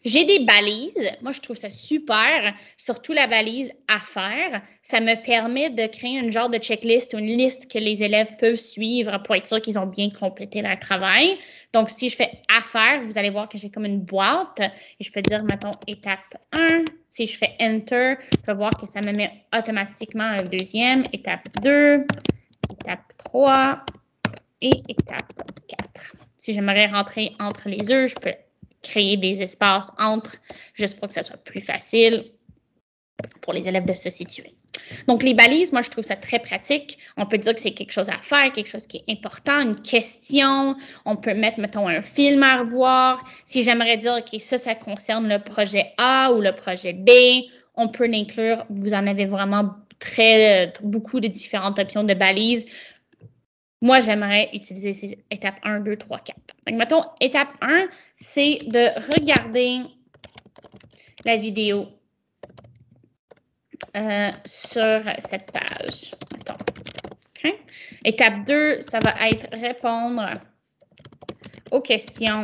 J'ai des balises. Moi, je trouve ça super. Surtout la balise à faire. Ça me permet de créer une genre de checklist ou une liste que les élèves peuvent suivre pour être sûr qu'ils ont bien complété leur travail. Donc, si je fais à faire, vous allez voir que j'ai comme une boîte et je peux dire, mettons, étape 1. Si je fais Enter, je peux voir que ça me met automatiquement un deuxième, étape 2, étape 3 et étape 4. Si j'aimerais rentrer entre les œufs, je peux créer des espaces entre, juste pour que ça soit plus facile pour les élèves de se situer. Donc, les balises, moi, je trouve ça très pratique. On peut dire que c'est quelque chose à faire, quelque chose qui est important, une question. On peut mettre, mettons, un film à revoir. Si j'aimerais dire, que ça, ça concerne le projet A ou le projet B, on peut l'inclure. Vous en avez vraiment très, beaucoup de différentes options de balises. Moi, j'aimerais utiliser ces étapes 1, 2, 3, 4. Donc, mettons, étape 1, c'est de regarder la vidéo euh, sur cette page. Étape 2, ça va être répondre aux questions.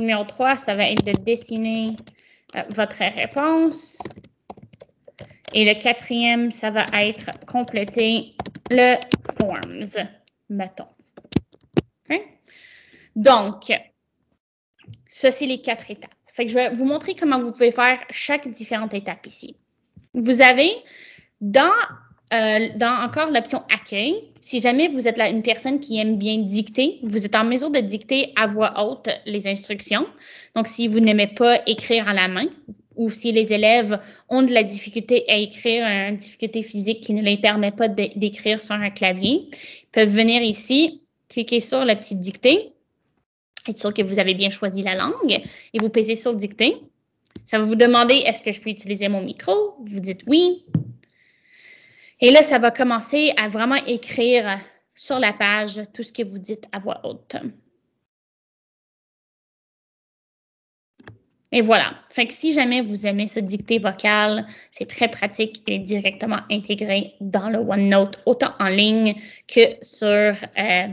Numéro 3, ça va être de dessiner euh, votre réponse. Et le quatrième, ça va être compléter le forms, mettons. Donc, ça, c'est les quatre étapes. Fait que je vais vous montrer comment vous pouvez faire chaque différente étape ici. Vous avez dans, euh, encore l'option accueil, si jamais vous êtes une personne qui aime bien dicter, vous êtes en mesure de dicter à voix haute les instructions. Donc, si vous n'aimez pas écrire à la main, ou si les élèves ont de la difficulté à écrire, une difficulté physique qui ne les permet pas d'écrire sur un clavier, ils peuvent venir ici, cliquer sur la petite dictée, être sûr que vous avez bien choisi la langue et vous pesez sur dictée. Ça va vous demander est-ce que je peux utiliser mon micro? Vous dites oui. Et là, ça va commencer à vraiment écrire sur la page tout ce que vous dites à voix haute. Et voilà. Fait que si jamais vous aimez ce dictée vocale, c'est très pratique. Il est directement intégré dans le OneNote, autant en ligne que sur, euh,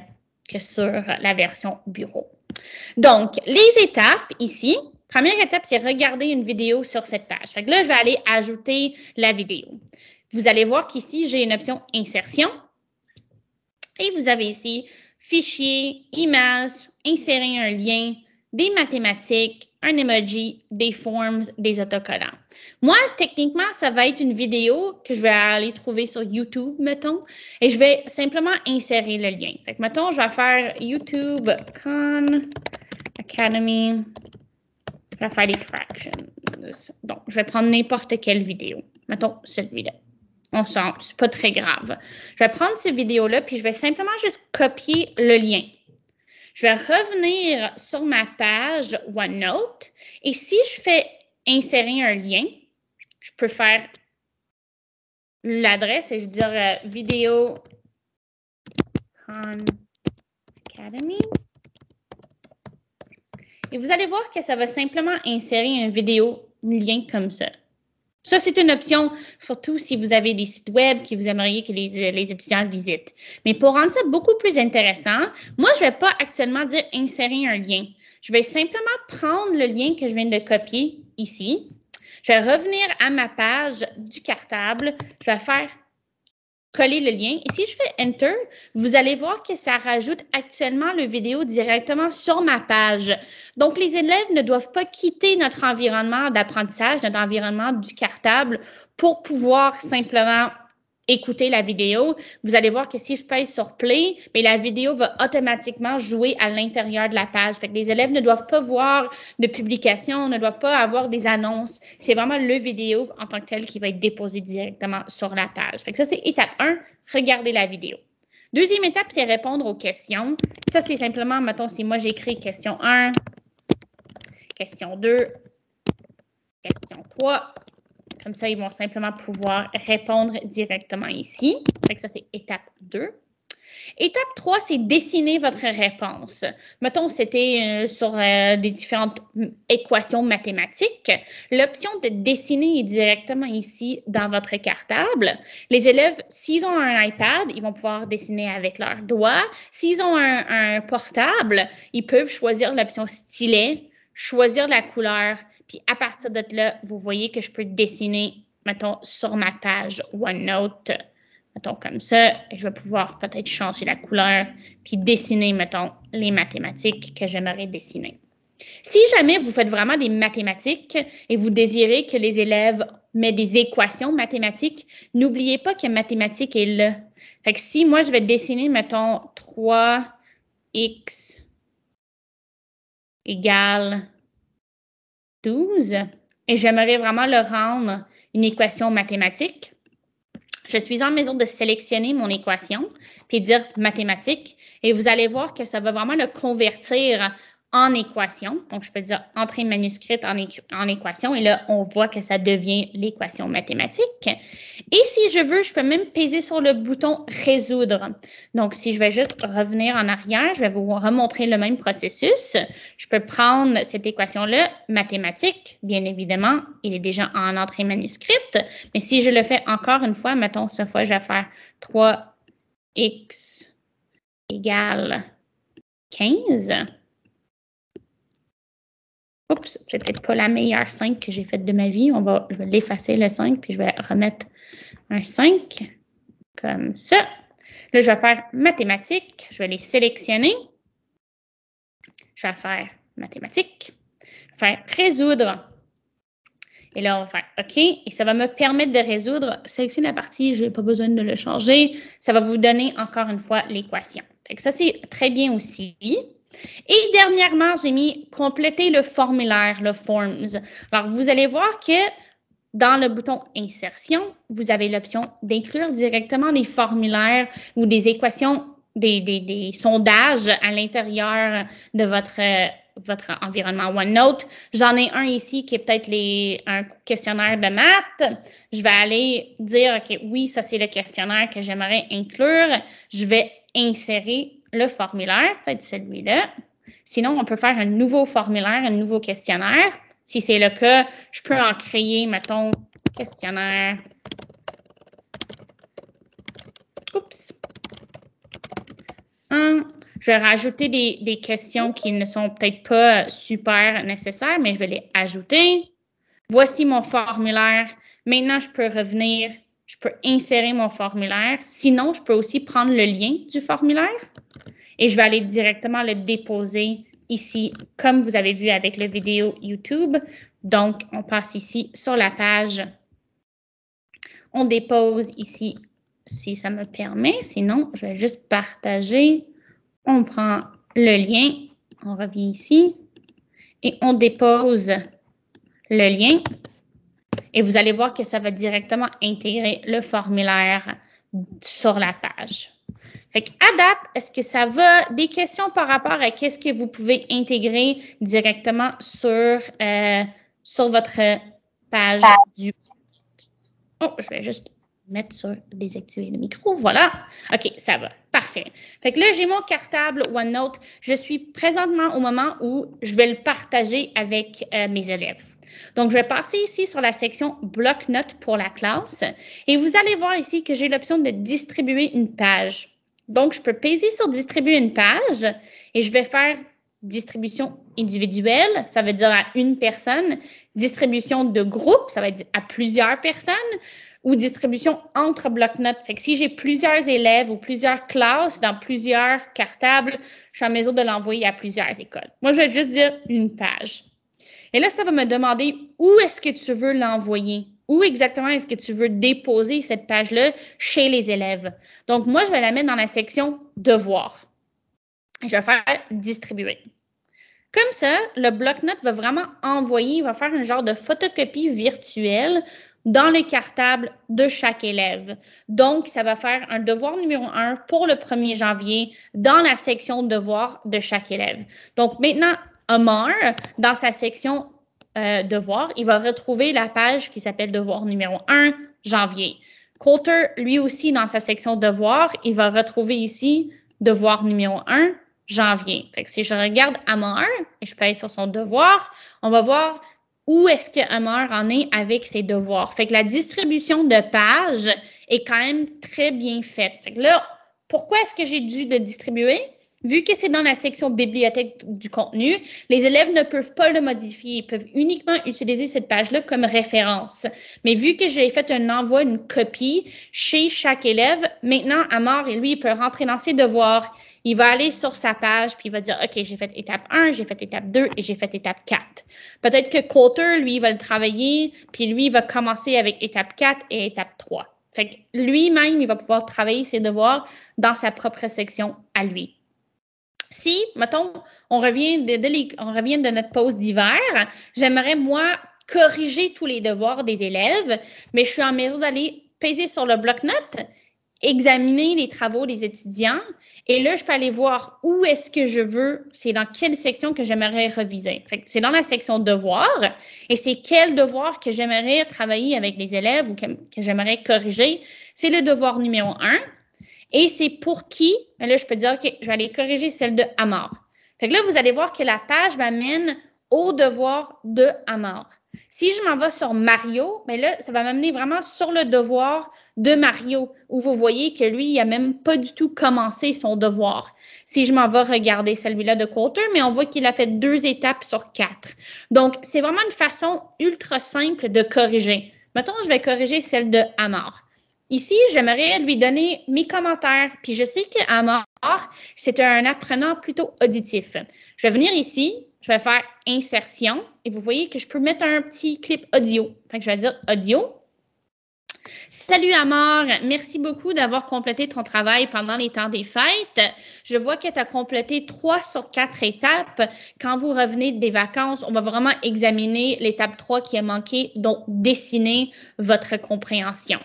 que sur la version bureau. Donc, les étapes ici, première étape, c'est regarder une vidéo sur cette page. Fait que là, je vais aller ajouter la vidéo. Vous allez voir qu'ici, j'ai une option insertion. Et vous avez ici fichier, image, insérer un lien, des mathématiques, un emoji, des forms, des autocollants. Moi, techniquement, ça va être une vidéo que je vais aller trouver sur YouTube, mettons, et je vais simplement insérer le lien. Fait que, mettons, je vais faire YouTube Khan Academy. Je vais faire des fractions. Donc, je vais prendre n'importe quelle vidéo. Mettons celui-là. On sent, c'est pas très grave. Je vais prendre cette vidéo-là, puis je vais simplement juste copier le lien. Je vais revenir sur ma page OneNote et si je fais insérer un lien, je peux faire l'adresse et je dire vidéo Academy. Et vous allez voir que ça va simplement insérer une vidéo, un lien comme ça. Ça, c'est une option, surtout si vous avez des sites web que vous aimeriez que les, étudiants visitent. Mais pour rendre ça beaucoup plus intéressant, moi, je ne vais pas actuellement dire insérer un lien. Je vais simplement prendre le lien que je viens de copier ici. Je vais revenir à ma page du cartable. Je vais faire coller le lien. Et si je fais Enter, vous allez voir que ça rajoute actuellement le vidéo directement sur ma page. Donc, les élèves ne doivent pas quitter notre environnement d'apprentissage, notre environnement du cartable pour pouvoir simplement écouter la vidéo, vous allez voir que si je pèse sur play, mais la vidéo va automatiquement jouer à l'intérieur de la page. Fait que les élèves ne doivent pas voir de publication, ne doivent pas avoir des annonces. C'est vraiment le vidéo en tant que tel qui va être déposé directement sur la page. Fait que ça, c'est étape 1, regarder la vidéo. Deuxième étape, c'est répondre aux questions. Ça, c'est simplement, mettons, si moi j'écris question 1, question 2, question 3, comme ça, ils vont simplement pouvoir répondre directement ici. Fait ça, c'est étape 2. Étape 3, c'est dessiner votre réponse. Mettons, c'était euh, sur euh, des différentes équations mathématiques. L'option de dessiner est directement ici dans votre cartable. Les élèves, s'ils ont un iPad, ils vont pouvoir dessiner avec leurs doigts. S'ils ont un, un portable, ils peuvent choisir l'option stylet choisir la couleur, puis à partir de là, vous voyez que je peux dessiner, mettons, sur ma page OneNote, mettons comme ça, et je vais pouvoir peut-être changer la couleur, puis dessiner, mettons, les mathématiques que j'aimerais dessiner. Si jamais vous faites vraiment des mathématiques et vous désirez que les élèves mettent des équations mathématiques, n'oubliez pas que mathématiques est là. Fait que si moi, je vais dessiner, mettons, 3x égale 12 et j'aimerais vraiment le rendre une équation mathématique, je suis en mesure de sélectionner mon équation puis dire mathématique et vous allez voir que ça va vraiment le convertir en équation. Donc, je peux dire entrée manuscrite en, en équation et là, on voit que ça devient l'équation mathématique. Et si je veux, je peux même peser sur le bouton résoudre. Donc, si je vais juste revenir en arrière, je vais vous remontrer le même processus. Je peux prendre cette équation-là, mathématique, bien évidemment, il est déjà en entrée manuscrite. Mais si je le fais encore une fois, mettons, cette fois, je vais faire 3x égale 15. Oups, c'est peut-être pas la meilleure 5 que j'ai faite de ma vie. On va, je vais l'effacer le 5, puis je vais remettre un 5 comme ça. Là, je vais faire mathématiques. Je vais les sélectionner. Je vais faire mathématiques. Je vais faire résoudre. Et là, on va faire OK. Et ça va me permettre de résoudre. Sélectionner la partie, je n'ai pas besoin de le changer. Ça va vous donner encore une fois l'équation. Ça, c'est très bien aussi. Et dernièrement, j'ai mis compléter le formulaire, le Forms. Alors, vous allez voir que dans le bouton Insertion, vous avez l'option d'inclure directement des formulaires ou des équations, des, sondages à l'intérieur de votre, votre environnement OneNote. J'en ai un ici qui est peut-être un questionnaire de maths. Je vais aller dire, OK, oui, ça c'est le questionnaire que j'aimerais inclure. Je vais insérer le formulaire, peut-être celui-là. Sinon, on peut faire un nouveau formulaire, un nouveau questionnaire. Si c'est le cas, je peux en créer, mettons, questionnaire. Oups. Je vais rajouter des, des questions qui ne sont peut-être pas super nécessaires, mais je vais les ajouter. Voici mon formulaire. Maintenant, je peux revenir, je peux insérer mon formulaire. Sinon, je peux aussi prendre le lien du formulaire et je vais aller directement le déposer ici, comme vous avez vu avec la vidéo YouTube. Donc, on passe ici sur la page. On dépose ici, si ça me permet. Sinon, je vais juste partager. On prend le lien. On revient ici. Et on dépose le lien. Et vous allez voir que ça va directement intégrer le formulaire sur la page. Fait à date, est-ce que ça va? Des questions par rapport à qu'est-ce que vous pouvez intégrer directement sur, euh, sur votre page du. Oh, je vais juste mettre sur désactiver le micro. Voilà. OK, ça va. Parfait. Fait que là, j'ai mon cartable OneNote. Je suis présentement au moment où je vais le partager avec euh, mes élèves. Donc, je vais passer ici sur la section bloc-notes pour la classe et vous allez voir ici que j'ai l'option de distribuer une page. Donc, je peux peser sur distribuer une page et je vais faire distribution individuelle, ça veut dire à une personne, distribution de groupe, ça va être à plusieurs personnes, ou distribution entre blocs-notes. Fait que si j'ai plusieurs élèves ou plusieurs classes dans plusieurs cartables, je suis en mesure de l'envoyer à plusieurs écoles. Moi, je vais juste dire une page. Et là, ça va me demander où est-ce que tu veux l'envoyer? Où exactement est-ce que tu veux déposer cette page-là chez les élèves? Donc, moi, je vais la mettre dans la section Devoirs. Je vais faire Distribuer. Comme ça, le bloc-notes va vraiment envoyer, il va faire un genre de photocopie virtuelle dans le cartable de chaque élève. Donc, ça va faire un devoir numéro un pour le 1er janvier dans la section devoirs de chaque élève. Donc, maintenant, Omar, dans sa section euh, devoir, il va retrouver la page qui s'appelle devoir numéro 1, janvier. Coulter, lui aussi, dans sa section devoir, il va retrouver ici devoir numéro 1, janvier. Fait que si je regarde Amar et je paye sur son devoir, on va voir où est-ce que Amar en est avec ses devoirs. Fait que la distribution de pages est quand même très bien faite. Fait que là, pourquoi est-ce que j'ai dû le distribuer? Vu que c'est dans la section bibliothèque du contenu, les élèves ne peuvent pas le modifier. Ils peuvent uniquement utiliser cette page-là comme référence. Mais vu que j'ai fait un envoi, une copie chez chaque élève, maintenant, Amar, lui, il peut rentrer dans ses devoirs. Il va aller sur sa page, puis il va dire, OK, j'ai fait étape 1, j'ai fait étape 2 et j'ai fait étape 4. Peut-être que Coulter, lui, va le travailler, puis lui, il va commencer avec étape 4 et étape 3. Fait que lui-même, il va pouvoir travailler ses devoirs dans sa propre section à lui. Si, mettons, on revient de, on revient de notre pause d'hiver, j'aimerais, moi, corriger tous les devoirs des élèves, mais je suis en mesure d'aller peser sur le bloc-notes, examiner les travaux des étudiants, et là, je peux aller voir où est-ce que je veux, c'est dans quelle section que j'aimerais reviser. C'est dans la section devoirs, et c'est quel devoir que j'aimerais travailler avec les élèves ou que j'aimerais corriger. C'est le devoir numéro un. Et c'est pour qui? Ben là, je peux dire, OK, je vais aller corriger celle de Amar. Fait que là, vous allez voir que la page m'amène au devoir de Amar. Si je m'en vais sur Mario, mais là, ça va m'amener vraiment sur le devoir de Mario, où vous voyez que lui, il n'a même pas du tout commencé son devoir. Si je m'en vais regarder celui-là de Coulter, mais on voit qu'il a fait deux étapes sur quatre. Donc, c'est vraiment une façon ultra simple de corriger. Mettons, je vais corriger celle de Amar. Ici, j'aimerais lui donner mes commentaires. Puis je sais qu'Amar, c'est un apprenant plutôt auditif. Je vais venir ici, je vais faire insertion et vous voyez que je peux mettre un petit clip audio. Fait que je vais dire audio. Salut Amar, merci beaucoup d'avoir complété ton travail pendant les temps des fêtes. Je vois que tu as complété trois sur quatre étapes. Quand vous revenez des vacances, on va vraiment examiner l'étape 3 qui a manqué, donc dessiner votre compréhension.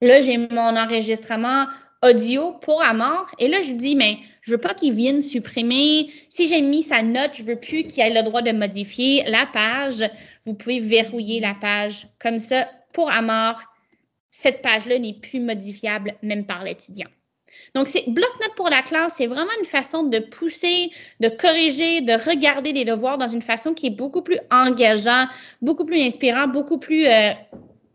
Là, j'ai mon enregistrement audio pour Amor. Et là, je dis, mais je veux pas qu'il vienne supprimer. Si j'ai mis sa note, je veux plus qu'il ait le droit de modifier la page. Vous pouvez verrouiller la page. Comme ça, pour Amor, cette page-là n'est plus modifiable même par l'étudiant. Donc, c'est bloc-notes pour la classe, c'est vraiment une façon de pousser, de corriger, de regarder les devoirs dans une façon qui est beaucoup plus engageant, beaucoup plus inspirant, beaucoup plus euh,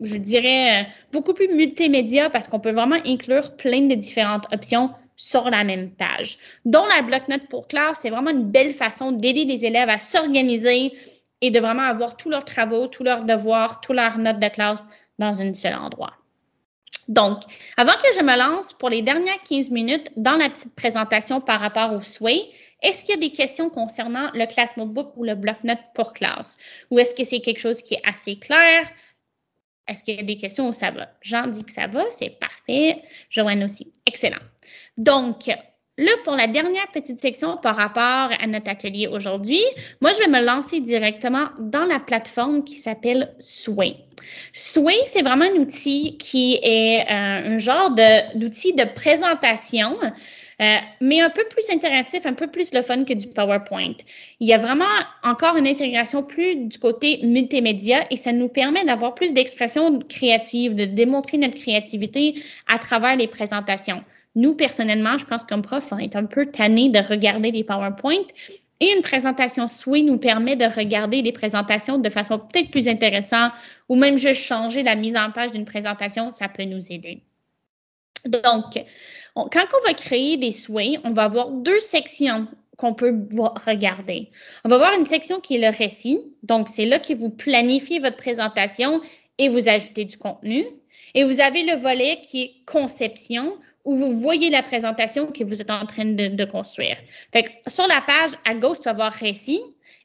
je dirais, euh, beaucoup plus multimédia parce qu'on peut vraiment inclure plein de différentes options sur la même page. Dont la bloc-notes pour classe, c'est vraiment une belle façon d'aider les élèves à s'organiser et de vraiment avoir tous leurs travaux, tous leurs devoirs, tous leurs notes de classe dans un seul endroit. Donc, avant que je me lance pour les dernières 15 minutes dans la petite présentation par rapport au Sway, est-ce qu'il y a des questions concernant le Class Notebook ou le bloc-notes pour classe? Ou est-ce que c'est quelque chose qui est assez clair? Est-ce qu'il y a des questions où ça va? Jean dit que ça va, c'est parfait. Joanne aussi. Excellent. Donc, là, pour la dernière petite section par rapport à notre atelier aujourd'hui, moi, je vais me lancer directement dans la plateforme qui s'appelle Sway. Sway, c'est vraiment un outil qui est euh, un genre d'outil de présentation euh, mais un peu plus interactif, un peu plus le fun que du PowerPoint. Il y a vraiment encore une intégration plus du côté multimédia et ça nous permet d'avoir plus d'expression créative, de démontrer notre créativité à travers les présentations. Nous, personnellement, je pense qu'un prof, on est un peu tanné de regarder des PowerPoint et une présentation SWI nous permet de regarder les présentations de façon peut-être plus intéressante ou même juste changer la mise en page d'une présentation, ça peut nous aider. Donc, quand on va créer des souhaits, on va avoir deux sections qu'on peut regarder. On va avoir une section qui est le récit. Donc, c'est là que vous planifiez votre présentation et vous ajoutez du contenu. Et vous avez le volet qui est conception, où vous voyez la présentation que vous êtes en train de, construire. Fait que sur la page, à gauche, tu vas voir récit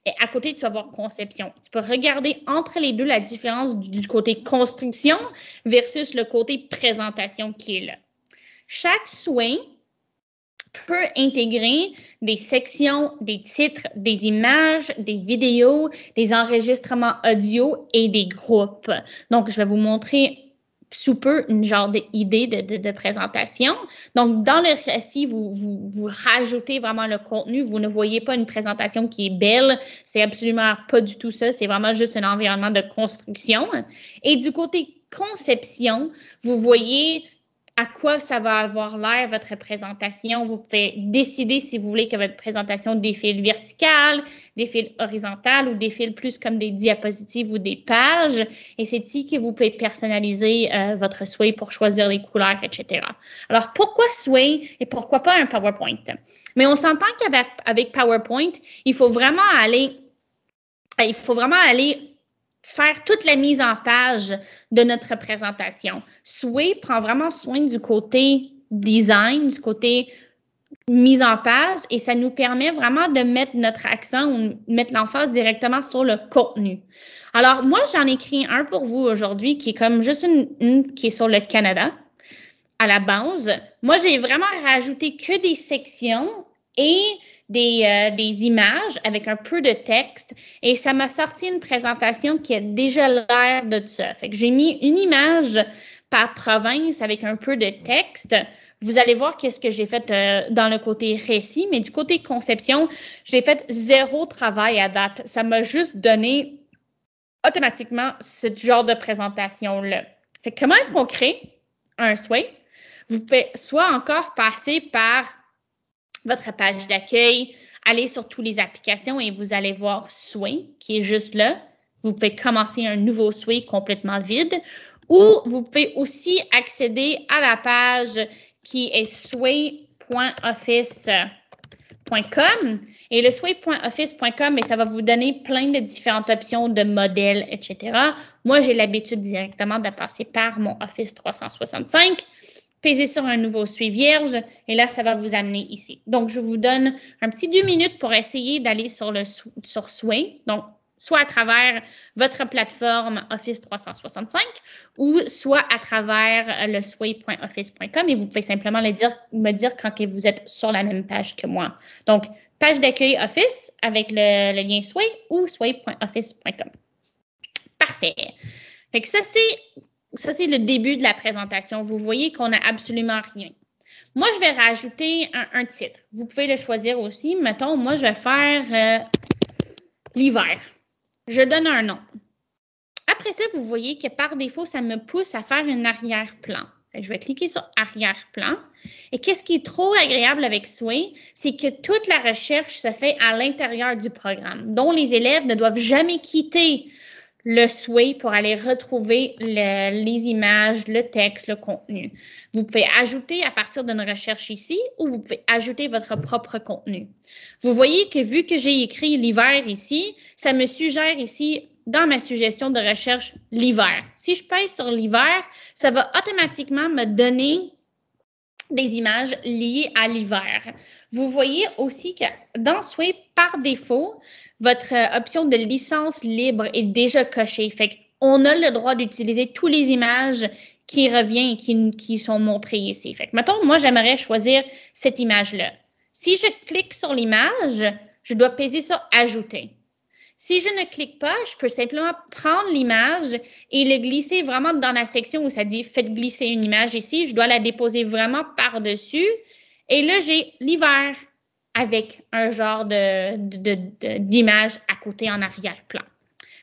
et à côté, tu vas voir conception. Tu peux regarder entre les deux la différence du côté construction versus le côté présentation qui est là. Chaque soin peut intégrer des sections, des titres, des images, des vidéos, des enregistrements audio et des groupes. Donc, je vais vous montrer sous peu une genre d'idée de, présentation. Donc, dans le récit, vous, vous, vous, rajoutez vraiment le contenu. Vous ne voyez pas une présentation qui est belle. C'est absolument pas du tout ça. C'est vraiment juste un environnement de construction. Et du côté conception, vous voyez à quoi ça va avoir l'air votre présentation. Vous pouvez décider si vous voulez que votre présentation défile verticale, défile horizontale ou défile plus comme des diapositives ou des pages. Et c'est ici que vous pouvez personnaliser euh, votre Sway pour choisir les couleurs, etc. Alors, pourquoi Sway et pourquoi pas un PowerPoint? Mais on s'entend qu'avec avec PowerPoint, il faut vraiment aller, il faut vraiment aller faire toute la mise en page de notre présentation. Sway prend vraiment soin du côté design, du côté mise en page et ça nous permet vraiment de mettre notre accent ou mettre l'emphase directement sur le contenu. Alors, moi, j'en ai écrit un pour vous aujourd'hui qui est comme juste une, qui est sur le Canada à la base. Moi, j'ai vraiment rajouté que des sections et des, euh, des, images avec un peu de texte et ça m'a sorti une présentation qui a déjà l'air de ça. Fait que j'ai mis une image par province avec un peu de texte. Vous allez voir qu'est-ce que j'ai fait euh, dans le côté récit, mais du côté conception, j'ai fait zéro travail à date. Ça m'a juste donné automatiquement ce genre de présentation-là. Comment est-ce qu'on crée un sway? Vous pouvez soit encore passer par votre page d'accueil, allez sur toutes les applications et vous allez voir Sway qui est juste là. Vous pouvez commencer un nouveau Sway complètement vide ou vous pouvez aussi accéder à la page qui est sway.office.com et le sway.office.com, ça va vous donner plein de différentes options de modèles, etc. Moi, j'ai l'habitude directement de passer par mon Office 365 pesez sur un nouveau suivi vierge et là, ça va vous amener ici. Donc, je vous donne un petit deux minutes pour essayer d'aller sur le sur Sway. Donc, soit à travers votre plateforme Office 365 ou soit à travers le sway.office.com et vous pouvez simplement me dire quand vous êtes sur la même page que moi. Donc, page d'accueil Office avec le, le lien Sway ou sway.office.com. Parfait. Fait que ça, c'est ça, c'est le début de la présentation. Vous voyez qu'on n'a absolument rien. Moi, je vais rajouter un, titre. Vous pouvez le choisir aussi. Mettons, moi, je vais faire euh, l'hiver. Je donne un nom. Après ça, vous voyez que par défaut, ça me pousse à faire un arrière-plan. Je vais cliquer sur arrière-plan. Et qu'est-ce qui est trop agréable avec Sway, c'est que toute la recherche se fait à l'intérieur du programme, dont les élèves ne doivent jamais quitter le souhait pour aller retrouver les images, le texte, le contenu. Vous pouvez ajouter à partir d'une recherche ici ou vous pouvez ajouter votre propre contenu. Vous voyez que vu que j'ai écrit l'hiver ici, ça me suggère ici dans ma suggestion de recherche l'hiver. Si je pèse sur l'hiver, ça va automatiquement me donner des images liées à l'hiver. Vous voyez aussi que dans Sway, par défaut, votre euh, option de licence libre est déjà cochée. Fait qu'on a le droit d'utiliser toutes les images qui reviennent et qui, qui sont montrées ici. Fait que, mettons, moi, j'aimerais choisir cette image-là. Si je clique sur l'image, je dois peser sur Ajouter. Si je ne clique pas, je peux simplement prendre l'image et le glisser vraiment dans la section où ça dit Faites glisser une image ici. Je dois la déposer vraiment par-dessus. Et là, j'ai l'hiver avec un genre d'image à côté en arrière-plan.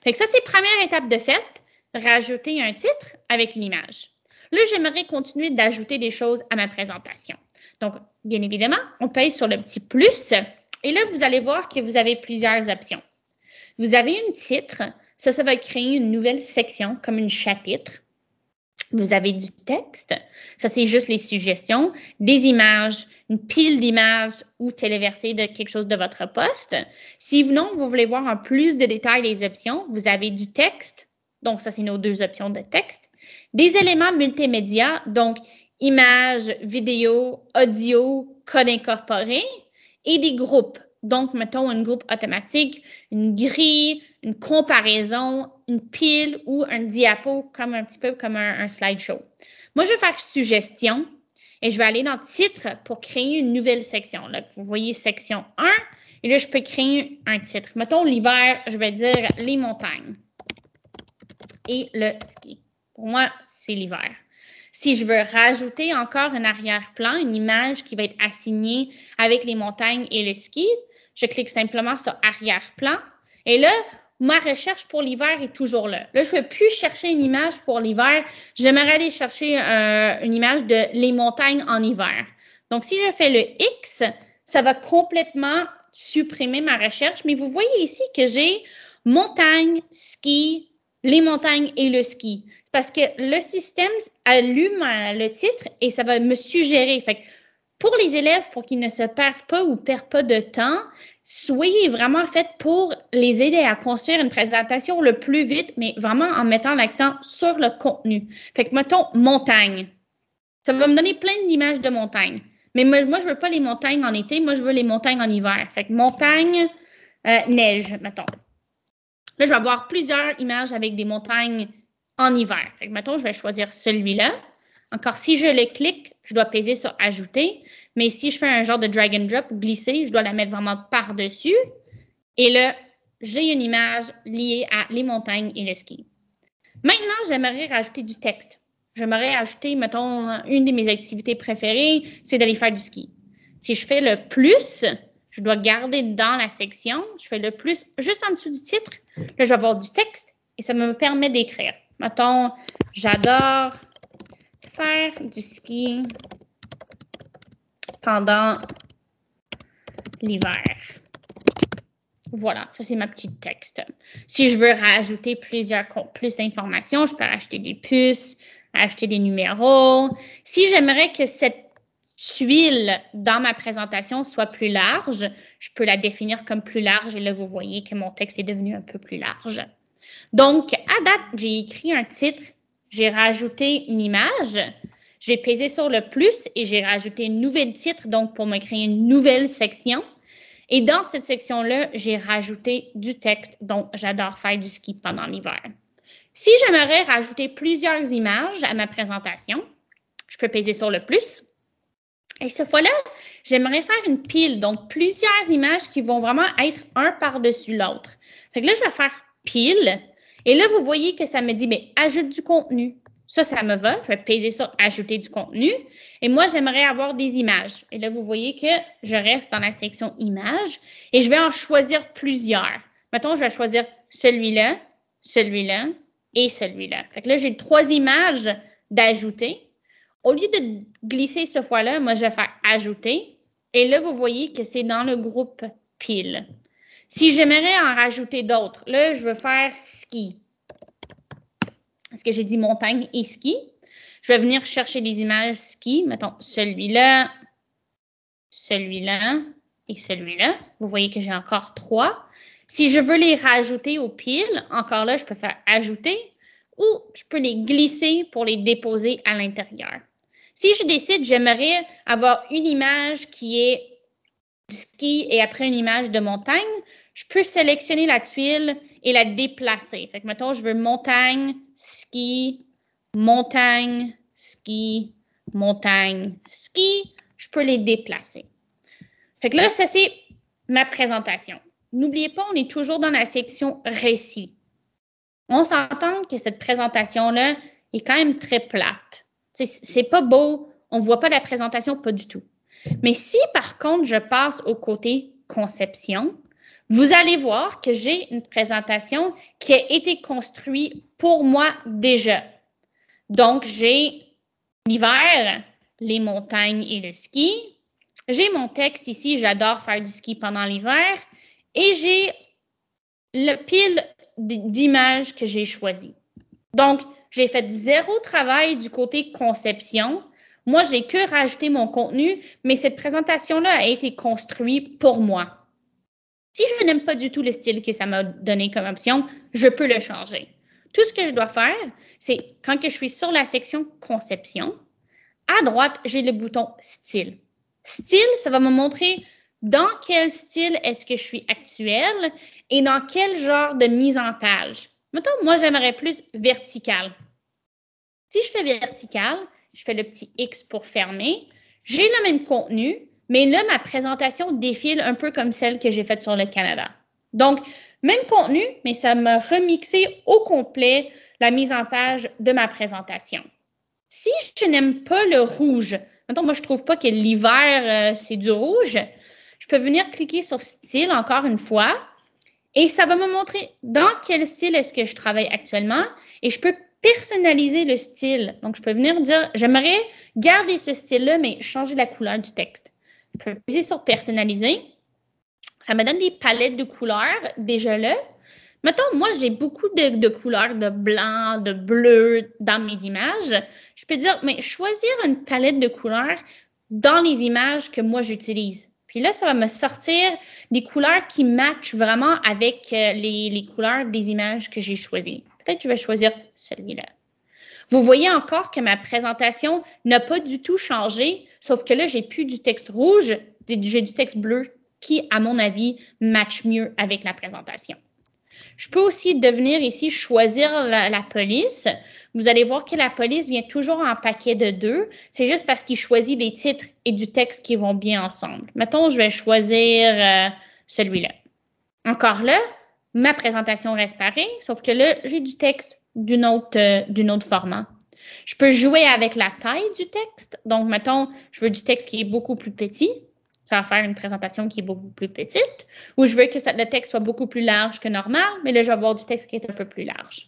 Fait que ça, c'est première étape de fait, rajouter un titre avec une image. Là, j'aimerais continuer d'ajouter des choses à ma présentation. Donc, bien évidemment, on paye sur le petit plus et là, vous allez voir que vous avez plusieurs options. Vous avez un titre, ça, ça va créer une nouvelle section comme une chapitre. Vous avez du texte, ça c'est juste les suggestions, des images, une pile d'images ou téléverser de quelque chose de votre poste. Si non, vous voulez voir en plus de détails les options, vous avez du texte, donc ça c'est nos deux options de texte, des éléments multimédia, donc images, vidéos, audio, code incorporé, et des groupes. Donc, mettons un groupe automatique, une grille, une comparaison, une pile ou un diapo, comme un petit peu comme un, slideshow. Moi, je vais faire suggestion et je vais aller dans titre pour créer une nouvelle section. Là, vous voyez section 1 et là, je peux créer un titre. Mettons l'hiver, je vais dire les montagnes et le ski. Pour moi, c'est l'hiver. Si je veux rajouter encore un arrière-plan, une image qui va être assignée avec les montagnes et le ski, je clique simplement sur arrière-plan. Et là, ma recherche pour l'hiver est toujours là. Là, je ne veux plus chercher une image pour l'hiver. J'aimerais aller chercher euh, une image de les montagnes en hiver. Donc, si je fais le X, ça va complètement supprimer ma recherche. Mais vous voyez ici que j'ai montagne, ski, les montagnes et le ski. Parce que le système allume le titre et ça va me suggérer. Fait pour les élèves, pour qu'ils ne se perdent pas ou perdent pas de temps, soyez vraiment fait pour les aider à construire une présentation le plus vite, mais vraiment en mettant l'accent sur le contenu. Fait que, mettons, montagne. Ça va me donner plein d'images de montagnes. Mais moi, je veux pas les montagnes en été, moi, je veux les montagnes en hiver. Fait que montagne, euh, neige, mettons. Là, je vais avoir plusieurs images avec des montagnes en hiver. Fait que, mettons, je vais choisir celui-là. Encore, si je le clique, je dois peser sur Ajouter. Mais si je fais un genre de drag and drop, glisser, je dois la mettre vraiment par-dessus. Et là, j'ai une image liée à les montagnes et le ski. Maintenant, j'aimerais rajouter du texte. J'aimerais ajouter, mettons, une de mes activités préférées, c'est d'aller faire du ski. Si je fais le plus, je dois garder dans la section, je fais le plus juste en dessous du titre. Là, je vais avoir du texte et ça me permet d'écrire. Mettons, j'adore faire du ski pendant l'hiver. Voilà, ça c'est ma petite texte. Si je veux rajouter plusieurs plus d'informations, je peux rajouter des puces, acheter des numéros. Si j'aimerais que cette tuile dans ma présentation soit plus large, je peux la définir comme plus large et là, vous voyez que mon texte est devenu un peu plus large. Donc, à date, j'ai écrit un titre, j'ai rajouté une image, j'ai pesé sur le plus et j'ai rajouté un nouvel titre, donc pour me créer une nouvelle section. Et dans cette section-là, j'ai rajouté du texte, donc j'adore faire du ski pendant l'hiver. Si j'aimerais rajouter plusieurs images à ma présentation, je peux peser sur le plus. Et cette fois-là, j'aimerais faire une pile, donc plusieurs images qui vont vraiment être un par-dessus l'autre. Fait que là, je vais faire pile. Et là, vous voyez que ça me dit, mais ajoute du contenu. Ça, ça me va. Je vais peser sur ajouter du contenu. Et moi, j'aimerais avoir des images. Et là, vous voyez que je reste dans la section images et je vais en choisir plusieurs. Mettons, je vais choisir celui-là, celui-là et celui-là. Fait que là, j'ai trois images d'ajouter. Au lieu de glisser ce fois-là, moi, je vais faire ajouter. Et là, vous voyez que c'est dans le groupe pile. Si j'aimerais en rajouter d'autres, là, je veux faire ski parce que j'ai dit montagne et ski. Je vais venir chercher des images ski. Mettons celui-là, celui-là et celui-là. Vous voyez que j'ai encore trois. Si je veux les rajouter au pile, encore là, je peux faire ajouter ou je peux les glisser pour les déposer à l'intérieur. Si je décide, j'aimerais avoir une image qui est du ski et après une image de montagne, je peux sélectionner la tuile et la déplacer. Fait que, mettons, je veux montagne, ski, montagne, ski, montagne, ski. Je peux les déplacer. Fait que là, ça, c'est ma présentation. N'oubliez pas, on est toujours dans la section récit. On s'entend que cette présentation-là est quand même très plate. C'est pas beau, on ne voit pas la présentation, pas du tout. Mais si par contre, je passe au côté conception, vous allez voir que j'ai une présentation qui a été construite pour moi déjà. Donc, j'ai l'hiver, les montagnes et le ski. J'ai mon texte ici, j'adore faire du ski pendant l'hiver. Et j'ai le pile d'images que j'ai choisi. Donc, j'ai fait zéro travail du côté conception. Moi, j'ai que rajouté mon contenu, mais cette présentation-là a été construite pour moi. Si je n'aime pas du tout le style que ça m'a donné comme option, je peux le changer. Tout ce que je dois faire, c'est quand que je suis sur la section conception, à droite, j'ai le bouton style. Style, ça va me montrer dans quel style est-ce que je suis actuelle et dans quel genre de mise en page. Mettons, moi, j'aimerais plus vertical. Si je fais vertical, je fais le petit X pour fermer. J'ai le même contenu, mais là, ma présentation défile un peu comme celle que j'ai faite sur le Canada. Donc, même contenu, mais ça m'a remixé au complet la mise en page de ma présentation. Si je n'aime pas le rouge, maintenant, moi, je ne trouve pas que l'hiver, euh, c'est du rouge, je peux venir cliquer sur Style encore une fois. Et ça va me montrer dans quel style est-ce que je travaille actuellement et je peux personnaliser le style. Donc, je peux venir dire, j'aimerais garder ce style-là, mais changer la couleur du texte. Je peux cliquer sur personnaliser. Ça me donne des palettes de couleurs déjà là. Mettons, moi, j'ai beaucoup de, couleurs de blanc, de bleu dans mes images. Je peux dire, mais choisir une palette de couleurs dans les images que moi j'utilise. Puis là, ça va me sortir des couleurs qui matchent vraiment avec euh, les couleurs des images que j'ai choisies. Peut-être que je vais choisir celui-là. Vous voyez encore que ma présentation n'a pas du tout changé, sauf que là, j'ai plus du texte rouge, j'ai du texte bleu qui, à mon avis, match mieux avec la présentation. Je peux aussi devenir ici choisir la, police. Vous allez voir que la police vient toujours en paquet de deux. C'est juste parce qu'il choisit des titres et du texte qui vont bien ensemble. Mettons, je vais choisir euh, celui-là. Encore là, ma présentation reste pareille, sauf que là, j'ai du texte d'une autre, euh, d'une autre format. Je peux jouer avec la taille du texte. Donc, mettons, je veux du texte qui est beaucoup plus petit. Ça va faire une présentation qui est beaucoup plus petite. Ou je veux que le texte soit beaucoup plus large que normal, mais là, je vais avoir du texte qui est un peu plus large.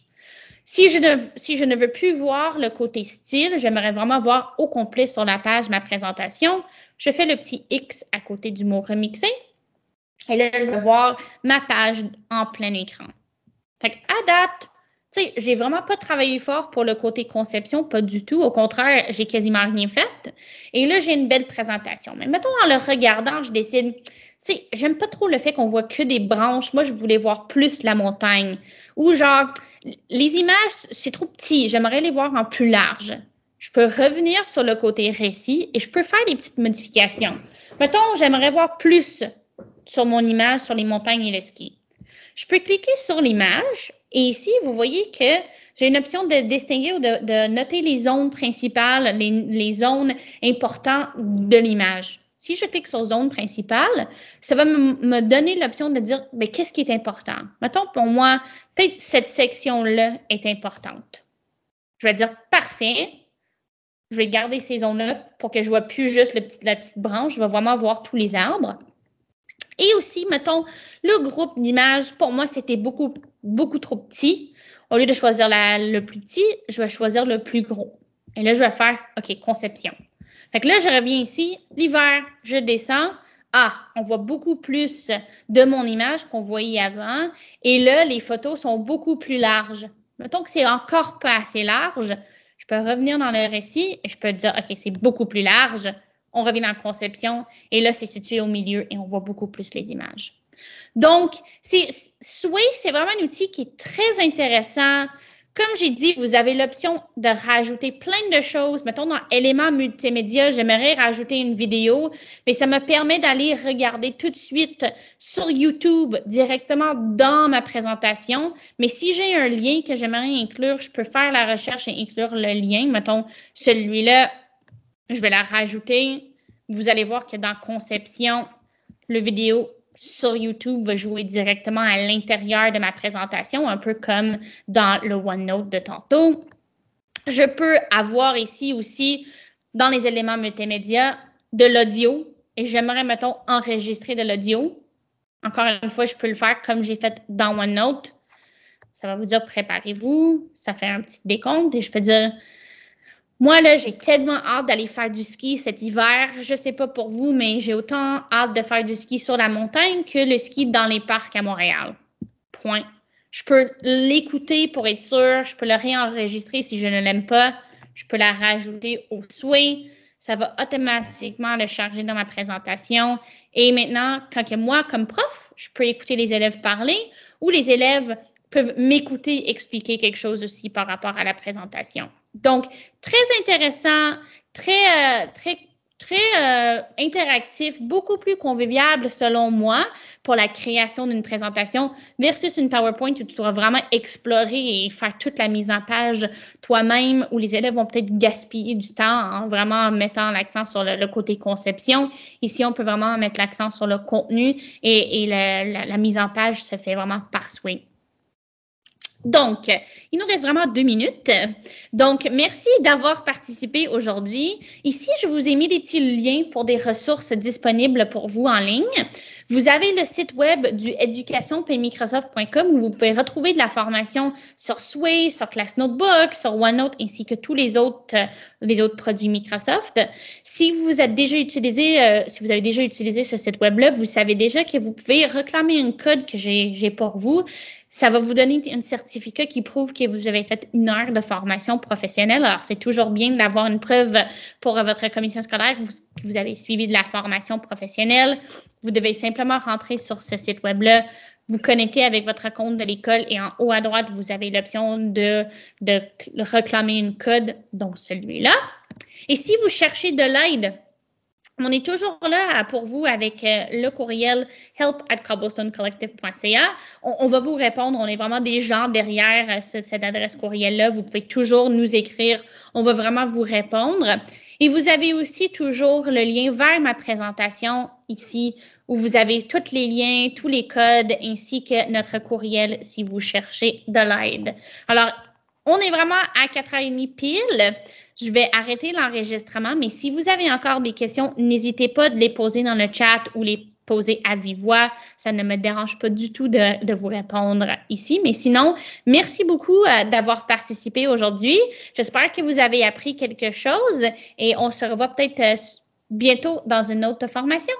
Si je, ne, veux plus voir le côté style, j'aimerais vraiment voir au complet sur la page ma présentation. Je fais le petit X à côté du mot remixer. Et là, je vais voir ma page en plein écran. Fait adapte. Tu sais, j'ai vraiment pas travaillé fort pour le côté conception, pas du tout. Au contraire, j'ai quasiment rien fait. Et là, j'ai une belle présentation. Mais mettons, en le regardant, je décide, tu sais, j'aime pas trop le fait qu'on voit que des branches. Moi, je voulais voir plus la montagne. Ou genre, les images, c'est trop petit. J'aimerais les voir en plus large. Je peux revenir sur le côté récit et je peux faire des petites modifications. Mettons, j'aimerais voir plus sur mon image sur les montagnes et le ski. Je peux cliquer sur l'image et ici, vous voyez que j'ai une option de distinguer ou de, noter les zones principales, les, zones importantes de l'image. Si je clique sur zone principale, ça va me, donner l'option de dire mais qu'est-ce qui est important? Mettons pour moi, peut-être cette section-là est importante. Je vais dire parfait. Je vais garder ces zones-là pour que je ne vois plus juste la petite branche. Je vais vraiment voir tous les arbres. Et aussi, mettons, le groupe d'images, pour moi, c'était beaucoup, beaucoup trop petit. Au lieu de choisir le plus petit, je vais choisir le plus gros. Et là, je vais faire, OK, conception. Fait que là, je reviens ici, l'hiver, je descends. Ah, on voit beaucoup plus de mon image qu'on voyait avant. Et là, les photos sont beaucoup plus larges. Mettons que c'est encore pas assez large. Je peux revenir dans le récit et je peux dire, OK, c'est beaucoup plus large on revient dans conception et là, c'est situé au milieu et on voit beaucoup plus les images. Donc, Sway, c'est vraiment un outil qui est très intéressant. Comme j'ai dit, vous avez l'option de rajouter plein de choses. Mettons, dans éléments multimédia, j'aimerais rajouter une vidéo, mais ça me permet d'aller regarder tout de suite sur YouTube directement dans ma présentation. Mais si j'ai un lien que j'aimerais inclure, je peux faire la recherche et inclure le lien. Mettons, celui-là, je vais la rajouter. Vous allez voir que dans conception, le vidéo sur YouTube va jouer directement à l'intérieur de ma présentation, un peu comme dans le OneNote de tantôt. Je peux avoir ici aussi, dans les éléments multimédia, de l'audio et j'aimerais, mettons, enregistrer de l'audio. Encore une fois, je peux le faire comme j'ai fait dans OneNote. Ça va vous dire préparez-vous. Ça fait un petit décompte et je peux dire moi, là, j'ai tellement hâte d'aller faire du ski cet hiver. Je sais pas pour vous, mais j'ai autant hâte de faire du ski sur la montagne que le ski dans les parcs à Montréal. Point. Je peux l'écouter pour être sûr. Je peux le réenregistrer si je ne l'aime pas. Je peux la rajouter au souhait. Ça va automatiquement le charger dans ma présentation. Et maintenant, quand que moi, comme prof, je peux écouter les élèves parler ou les élèves peuvent m'écouter expliquer quelque chose aussi par rapport à la présentation. Donc, très intéressant, très, euh, très, très euh, interactif, beaucoup plus convivial selon moi pour la création d'une présentation versus une PowerPoint où tu dois vraiment explorer et faire toute la mise en page toi-même où les élèves vont peut-être gaspiller du temps en vraiment mettant l'accent sur le, côté conception. Ici, on peut vraiment mettre l'accent sur le contenu et, la, mise en page se fait vraiment par swing. Donc, il nous reste vraiment deux minutes. Donc, merci d'avoir participé aujourd'hui. Ici, je vous ai mis des petits liens pour des ressources disponibles pour vous en ligne. Vous avez le site web du education.microsoft.com où vous pouvez retrouver de la formation sur Sway, sur Class Notebook, sur OneNote ainsi que tous les autres, produits Microsoft. Euh, si vous avez déjà utilisé ce site web-là, vous savez déjà que vous pouvez réclamer un code que j'ai pour vous ça va vous donner un certificat qui prouve que vous avez fait une heure de formation professionnelle. Alors, c'est toujours bien d'avoir une preuve pour votre commission scolaire que vous, avez suivi de la formation professionnelle. Vous devez simplement rentrer sur ce site web-là, vous connecter avec votre compte de l'école et en haut à droite, vous avez l'option de, de réclamer une code, dont celui-là. Et si vous cherchez de l'aide on est toujours là pour vous avec euh, le courriel help at cobblestonecollective.ca. On, va vous répondre. On est vraiment des gens derrière euh, cette adresse courriel-là. Vous pouvez toujours nous écrire. On va vraiment vous répondre. Et vous avez aussi toujours le lien vers ma présentation ici où vous avez tous les liens, tous les codes ainsi que notre courriel si vous cherchez de l'aide. Alors, on est vraiment à 4h30 pile. Je vais arrêter l'enregistrement, mais si vous avez encore des questions, n'hésitez pas de les poser dans le chat ou les poser à vive. Ça ne me dérange pas du tout de, vous répondre ici. Mais sinon, merci beaucoup euh, d'avoir participé aujourd'hui. J'espère que vous avez appris quelque chose et on se revoit peut-être euh, bientôt dans une autre formation.